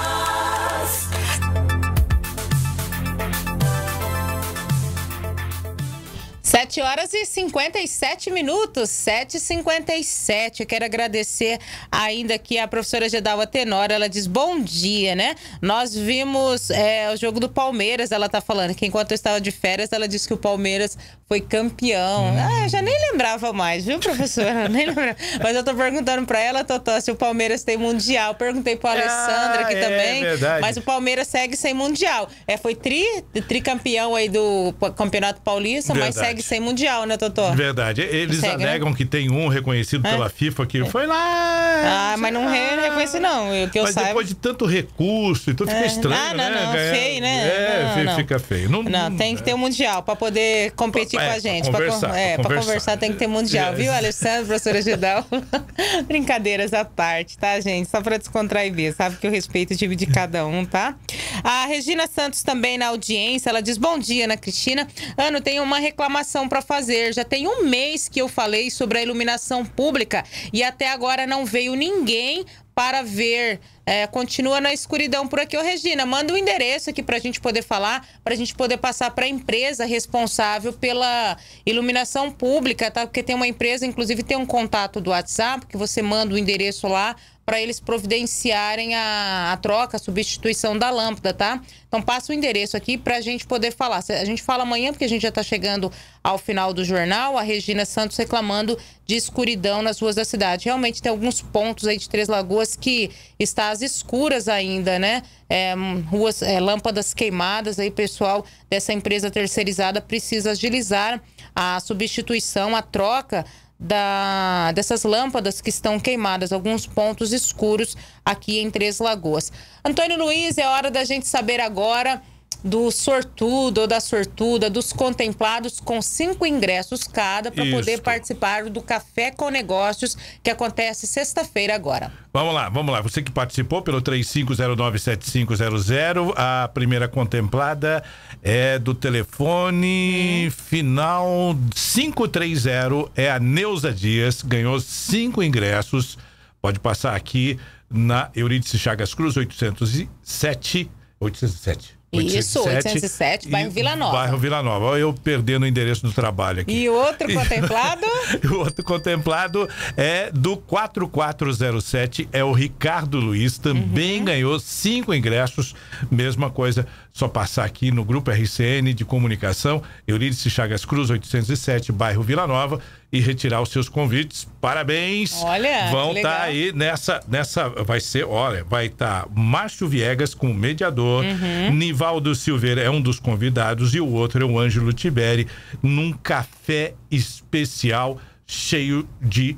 Sete horas e 57 minutos, 7h57. Eu quero agradecer ainda aqui a professora Gedalva Tenor. Ela diz bom dia, né? Nós vimos é, o jogo do Palmeiras. Ela tá falando que enquanto eu estava de férias, ela disse que o Palmeiras foi campeão. Ah, eu já nem lembrava mais, viu, professora? nem lembrava. Mas eu tô perguntando pra ela, Totó, se o Palmeiras tem mundial. Perguntei pro Alessandra aqui é também. verdade. Mas o Palmeiras segue sem mundial. É, foi tri, tricampeão aí do Campeonato Paulista, mas Verdade. segue sem sem mundial, né, Totó? Verdade. Eles Segue, né? alegam que tem um reconhecido É. pela FIFA que foi lá. Ah, mas não re- reconheci, não. Que eu Mas saiba. depois de tanto recurso e tudo, fica É. estranho, Ah, não, né? não, Ganhar- feio, né? É, Não, fi- não. fica feio. Não, Não, tem que ter um mundial pra poder competir É, com a pra gente. conversar, con- é, pra pra conversar. conversar tem que ter mundial, É. viu, Alessandro, professora Gidal? Brincadeiras à parte, tá, gente? Só pra descontrair mesmo, sabe que eu respeito o time de cada um, tá? A Regina Santos também na audiência, ela diz: Bom dia, Ana Cristina. Ano, tenho uma reclamação pra fazer. Já tem um mês que eu falei sobre a iluminação pública e até agora não veio ninguém para ver. É, continua na escuridão por aqui. Ô, Regina, manda o endereço aqui pra gente poder falar, pra gente poder passar pra empresa responsável pela iluminação pública, tá? Porque tem uma empresa, inclusive tem um contato do WhatsApp, que você manda o endereço lá para eles providenciarem a, a troca, a substituição da lâmpada, tá? Então passa o endereço aqui pra gente poder falar. A gente fala amanhã, porque a gente já tá chegando ao final do jornal, a Regina Santos reclamando de escuridão nas ruas da cidade. Realmente tem alguns pontos aí de Três Lagoas que está às escuras ainda, né? É, ruas, é, lâmpadas queimadas aí, pessoal dessa empresa terceirizada precisa agilizar a substituição, a troca da, dessas lâmpadas que estão queimadas, alguns pontos escuros aqui em Três Lagoas. Antônio Luiz, é hora da gente saber agora do sortudo ou da sortuda, dos contemplados com cinco ingressos cada para poder participar do Café com Negócios que acontece sexta-feira agora. Vamos lá, vamos lá. Você que participou pelo 35097500, a primeira contemplada é do telefone final 530, é a Neuza Dias, ganhou cinco ingressos. Pode passar aqui na Eurídice Chagas Cruz, 807. 807. Isso, 807, bairro Vila Nova. Bairro Vila Nova. Olha eu perdendo o endereço do trabalho aqui. E outro contemplado? o outro contemplado é do 4407, é o Ricardo Luiz, também Uhum. ganhou cinco ingressos, mesma coisa, só passar aqui no grupo RCN de comunicação, Eurídice Chagas Cruz, 807, bairro Vila Nova, e retirar os seus convites. Parabéns! Olha, Vão estar legal. aí nessa, nessa, vai ser, olha, vai estar Márcio Viegas como mediador, Uhum. Nivaldo Silveira é um dos convidados e o outro é o Ângelo Tiberi, num café especial cheio de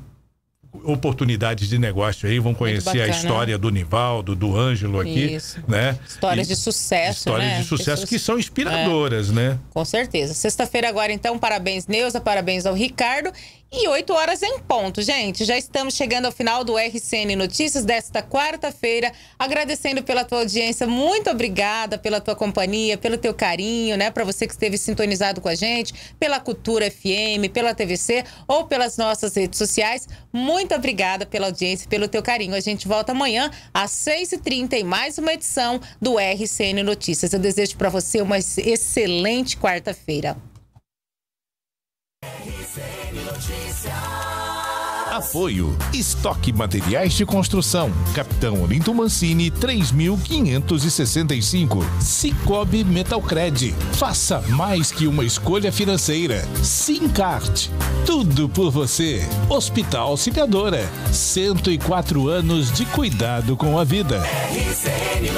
oportunidades de negócio aí, vão conhecer a história do Nivaldo, do Ângelo aqui, Isso. né? Histórias E- de sucesso, Histórias né? de sucesso Pessoas- que são inspiradoras, né? Com certeza. Sexta-feira agora, então, parabéns, Neuza, parabéns ao Ricardo. E 8 horas em ponto, gente. Já estamos chegando ao final do RCN Notícias desta quarta-feira. Agradecendo pela tua audiência. Muito obrigada pela tua companhia, pelo teu carinho, né? Para você que esteve sintonizado com a gente, pela Cultura FM, pela TVC ou pelas nossas redes sociais. Muito obrigada pela audiência, pelo teu carinho. A gente volta amanhã às 6h30 em mais uma edição do RCN Notícias. Eu desejo para você uma excelente quarta-feira. Apoio Estoque Materiais de Construção. Capitão Olinto Mancini 3565. Cicobi Metalcred. Faça mais que uma escolha financeira. Simcart. Tudo por você. Hospital Auxiliadora. 104 anos de cuidado com a vida. RCN.